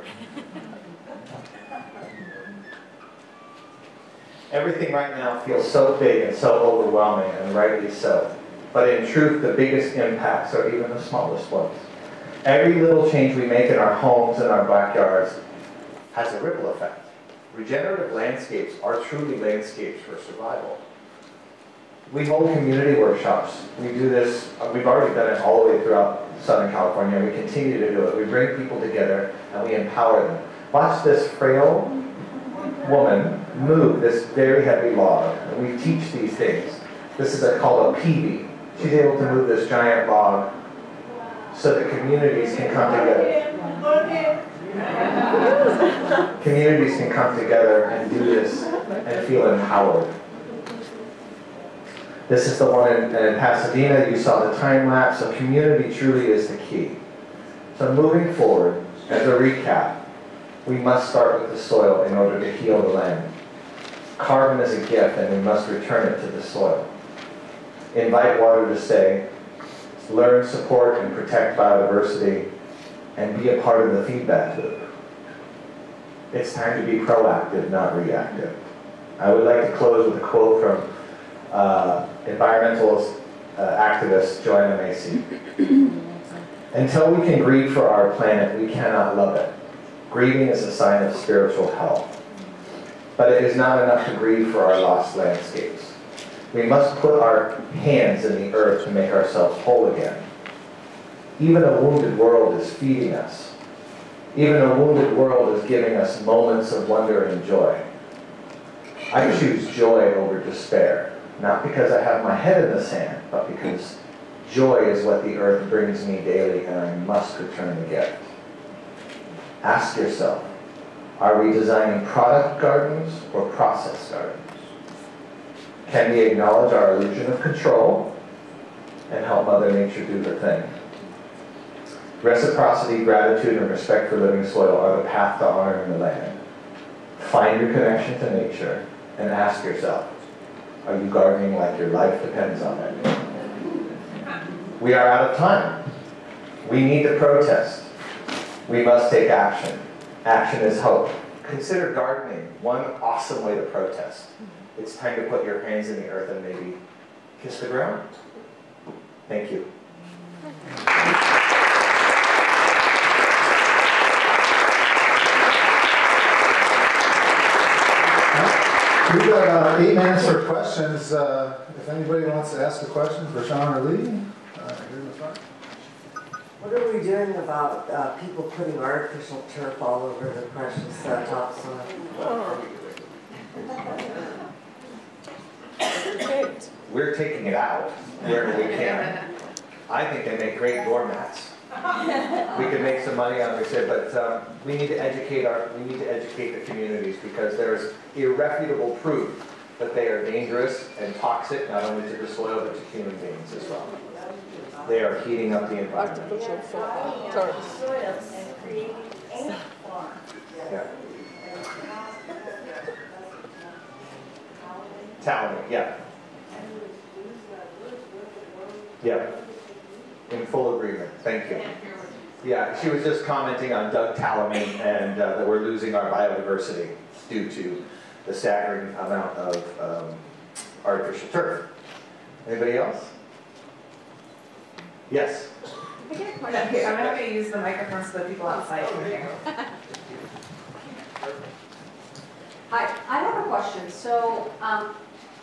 Everything right now feels so big and so overwhelming, and rightly so. But in truth, the biggest impacts are even the smallest ones. Every little change we make in our homes and our backyards has a ripple effect. Regenerative landscapes are truly landscapes for survival. We hold community workshops. We do this, uh, we've already done it all the way throughout Southern California. We continue to do it. We bring people together and we empower them. Watch this frail woman move this very heavy log. And we teach these things. This is a, called a peavey. She's able to move this giant log so that communities can come together. Communities can come together and do this and feel empowered. This is the one in, in Pasadena. You saw the time lapse. So community truly is the key. So moving forward, as a recap, we must start with the soil in order to heal the land. Carbon is a gift and we must return it to the soil. Invite water to stay. Learn, support, and protect biodiversity and be a part of the feedback loop. It's time to be proactive, not reactive. I would like to close with a quote from uh, environmental uh, activist Joanna Macy. Until we can grieve for our planet, we cannot love it. Grieving is a sign of spiritual health. But it is not enough to grieve for our lost landscapes. We must put our hands in the earth to make ourselves whole again. Even a wounded world is feeding us. Even a wounded world is giving us moments of wonder and joy. I choose joy over despair, not because I have my head in the sand, but because joy is what the earth brings me daily and I must return the gift. Ask yourself, Are we designing product gardens or process gardens? Can we acknowledge our illusion of control and help Mother Nature do her thing? Reciprocity, gratitude, and respect for living soil are the path to honoring the land. Find your connection to nature and ask yourself, are you gardening like your life depends on it? We are out of time. We need to protest. We must take action. Action is hope. Consider gardening one awesome way to protest. It's time to put your hands in the earth and maybe kiss the ground. Thank you. We've got uh, eight minutes for questions. Uh, If anybody wants to ask a question for Shawn or Leigh, uh, here in the front. What are we doing about uh, people putting artificial turf all over the precious uh, topsoil? We're taking it out where we can. I think they make great doormats. We could make some money on it, but um, we need to educate our, we need to educate the communities because there's irrefutable proof that they are dangerous and toxic, not only to the soil, but to human beings as well. They are heating up the environment. Artificial. Soil and creating ant farm. Yeah. Talent, yeah. Yeah. In full agreement, thank you. Yeah, she was just commenting on Doug Tallamy and uh, that we're losing our biodiversity due to the staggering amount of um, artificial turf. Anybody else? Yes? I get a question here. I'm not gonna use the microphone so that people outside can hear. Hi, I have a question. So, um,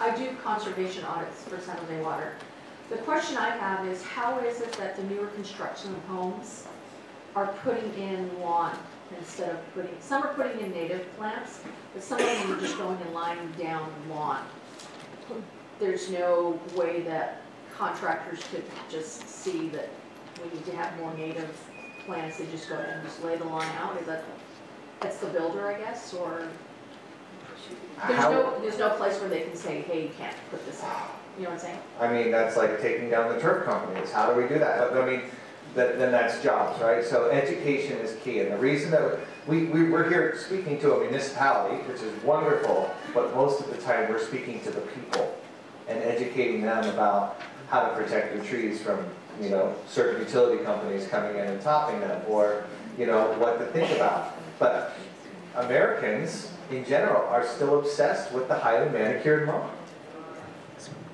I do conservation audits for San Jose Water. The question I have is, how is it that the newer construction of homes are putting in lawn instead of putting, some are putting in native plants, but some of them are just going and lying down lawn. There's no way that contractors could just see that we need to have more native plants, they just go ahead and just lay the lawn out? Is that, that's the builder, I guess, or? There's How- no, there's no place where they can say, hey, you can't put this in, you know what I'm saying? I mean, that's like taking down the turf companies. How do we do that? I mean, that, then that's jobs, right? So education is key. And the reason that we, we, we're here speaking to a municipality, which is wonderful, but most of the time we're speaking to the people and educating them about how to protect their trees from, you know, certain utility companies coming in and topping them or, you know, what to think about. But Americans in general are still obsessed with the highly manicured lawn.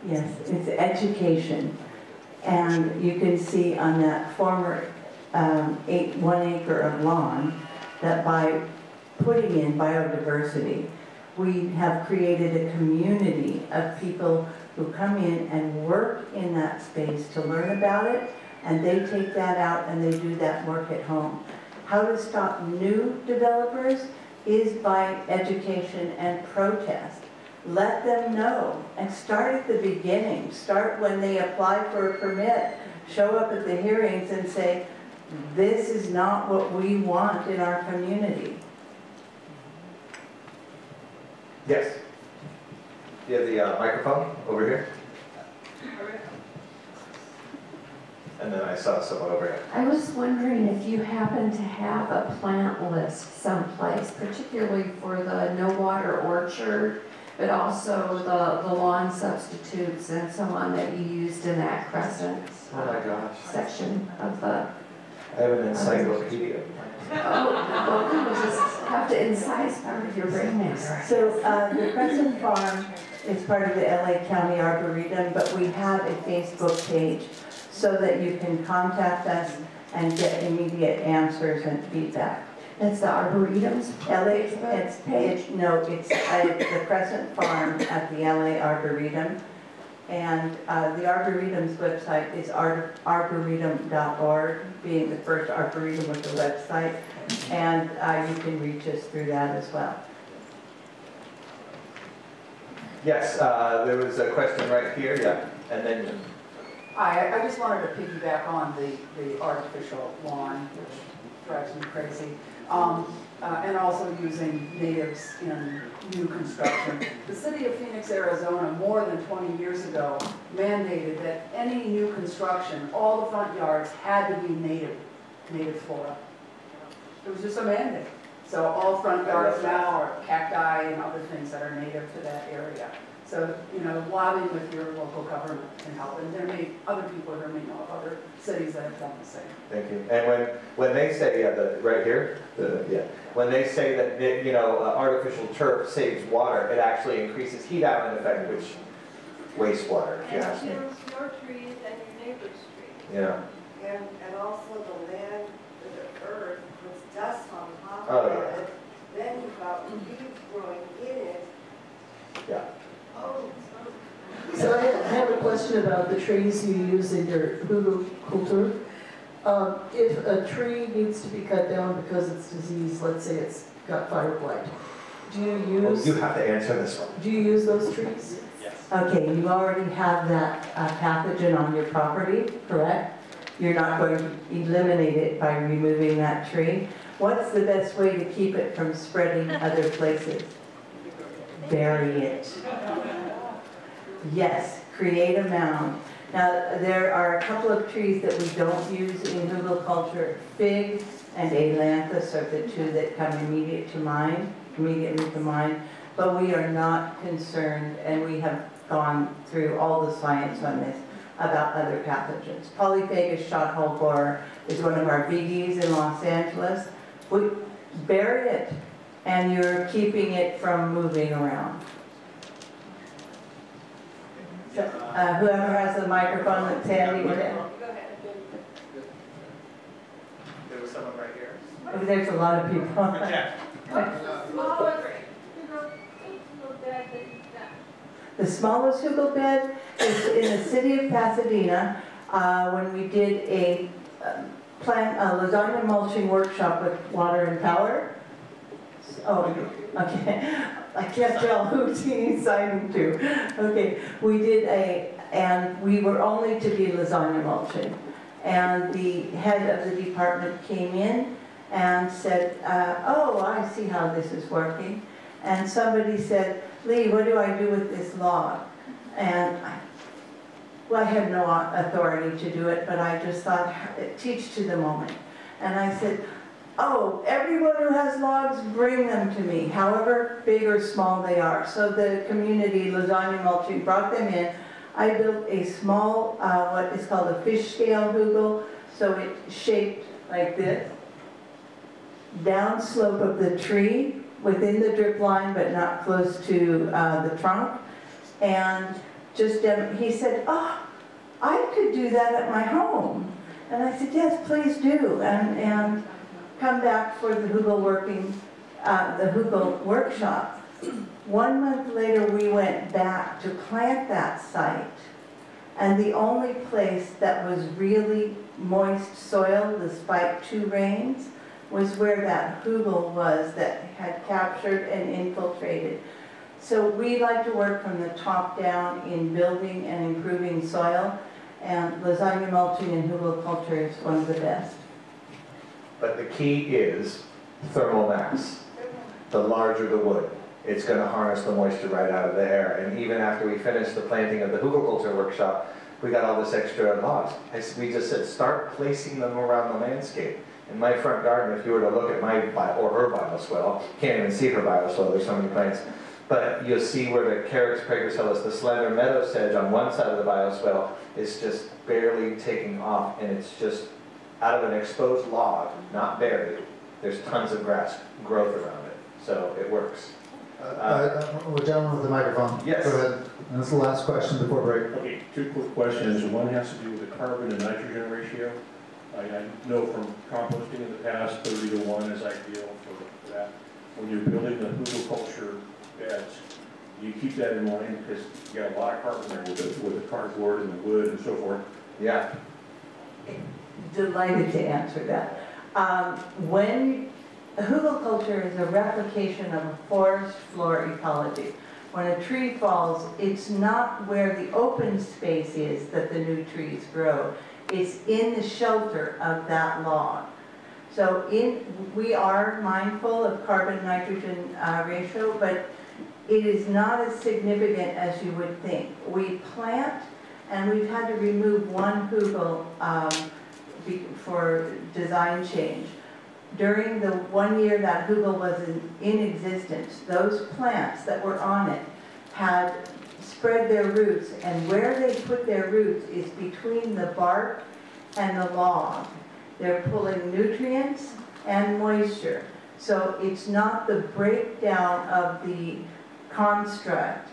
Yes, it's education. And you can see on that former um, eight, one acre of lawn, that by putting in biodiversity, we have created a community of people who come in and work in that space to learn about it, and they take that out and they do that work at home. How to stop new developers is by education and protest let them know and start at the beginning. Start when they apply for a permit. Show up at the hearings and say, this is not what we want in our community. Yes. Do you have the uh, microphone over here? And then I saw someone over here. I was wondering if you happen to have a plant list someplace, particularly for the no water orchard, but also the, the lawn substitutes and so on that you used in that crescent Oh my gosh. section of the, I have an encyclopedia. oh, well, you will just have to incise part of your brain matter. So uh, the Crescent Farm is part of the LA County Arboretum, but we have a Facebook page so that you can contact us and get immediate answers and feedback. That's the Arboretum's LA, it's, page? it's, no, it's uh, the Crescent Farm at the LA Arboretum. And uh, the Arboretum's website is ar- arboretum.org, being the first arboretum with a website. And uh, you can reach us through that as well. Yes, uh, there was a question right here, yeah, and then, Hi, I- I just wanted to piggyback on the, the artificial lawn, which drives me crazy. Um, uh, and also using natives in new construction. The city of Phoenix, Arizona, more than 20 years ago, mandated that any new construction, all the front yards had to be native, native flora. It was just a mandate. So all front yards now are cacti and other things that are native to that area. So, you know, lobbying with your local government can help, and there may, other people here may know of other cities that have done the same. Thank you. And when, when they say, yeah, the, right here, the, yeah, when they say that, that, you know, uh, artificial turf saves water, it actually increases heat island effect, which wastewater, if you And ask me. kills your trees and your neighbor's trees. Yeah. And, and also the land, the earth puts dust on top Oh, of yeah. it. Then you've got weeds growing in it. Yeah. Oh, So I I have a question about the trees you use in your hugelkultur. Um, If a tree needs to be cut down because it's diseased, let's say it's got fire blight, do you Well, use, You have to answer this one. do you use those trees? Yes. Okay, you already have that uh, pathogen on your property, correct? You're not going to eliminate it by removing that tree. What's the best way to keep it from spreading other places? Bury it. Yes, create a mound. Now, there are a couple of trees that we don't use in hugelkultur. Fig and ailanthus are the two that come immediate to mind, immediately to mind. But we are not concerned, and we have gone through all the science on this, about other pathogens. Polyphagous shot hole borer is one of our biggies in Los Angeles. We bury it, and you're keeping it from moving around. So, uh, Whoever has the microphone that's handy with it. Go ahead. There was someone right here. Oh, There's a lot of people. Small one, you know, it's so bad that you got. The smallest hugel bed is in the city of Pasadena, uh, when we did a um, plant, a lasagna mulching workshop with water and power. Oh, okay, I can't tell who teeny signing to. Okay, we did a, and we were only to be lasagna mulching. And the head of the department came in and said, uh, oh, I see how this is working. And somebody said, Leigh, what do I do with this log? And I, well, I had no authority to do it, but I just thought, teach to the moment. And I said, oh, everyone who has logs, bring them to me, however big or small they are. So the community, lasagna mulching, brought them in. I built a small, uh, what is called a fish scale hugel, so it shaped like this. Down slope of the tree, within the drip line, but not close to uh, the trunk. And just, um, he said, oh, I could do that at my home. And I said, yes, please do. And, and come back for the Hugel working, uh, the Hugel workshop. One month later, we went back to plant that site. And the only place that was really moist soil, despite two rains, was where that hugel was that had captured and infiltrated. So we like to work from the top down in building and improving soil, and lasagna mulching and hugelkultur is one of the best. But the key is thermal mass. The larger the wood, it's gonna harness the moisture right out of the air. And even after we finished the planting of the hugelkultur workshop, we got all this extra logs. We just said, start placing them around the landscape. In my front garden, if you were to look at my, or her bioswale, can't even see her bioswale, there's so many plants. But you'll see where the Carex praegracilis, the slender meadow sedge on one side of the bioswale is just barely taking off and it's just out of an exposed log, not buried, there's tons of grass growth around it. So it works. Uh, uh, uh, Gentleman with the microphone. Yes. Go ahead. And that's the last question before break. Okay, two quick questions. One has to do with the carbon and nitrogen ratio. I, I know from composting in the past, thirty to one is ideal for that. When you're building the hugelkultur beds, you keep that in mind because you got a lot of carbon there with the, with the cardboard and the wood and so forth. Yeah. Delighted to answer that. Um, When, hugelkultur is a replication of a forest floor ecology. When a tree falls, it's not where the open space is that the new trees grow. It's in the shelter of that log. So in, we are mindful of carbon nitrogen uh, ratio, but it is not as significant as you would think. We plant, and we've had to remove one hugel um, for design change. During the one year that hugel was in, in existence, those plants that were on it had spread their roots, and where they put their roots is between the bark and the log. They're pulling nutrients and moisture. So it's not the breakdown of the construct,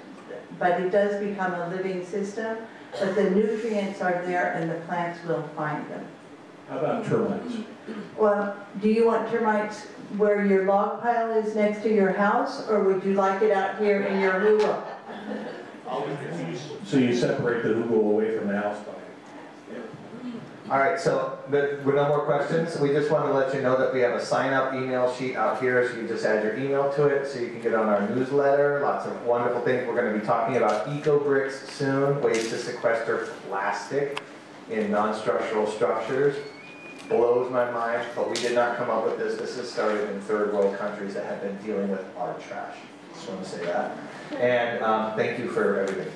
but it does become a living system, but the nutrients are there and the plants will find them. How about termites? Well, do you want termites where your log pile is next to your house, or would you like it out here in your hula? So you separate the hugel away from the house by, All right, so the- with no more questions, we just want to let you know that we have a sign-up email sheet out here, so you just add your email to it, so you can get on our newsletter, lots of wonderful things. We're going to be talking about eco bricks soon, ways to sequester plastic in non-structural structures. Blows my mind, but we did not come up with this. This is started in third world countries that have been dealing with our trash. Just want to say that. And um, thank you for everything.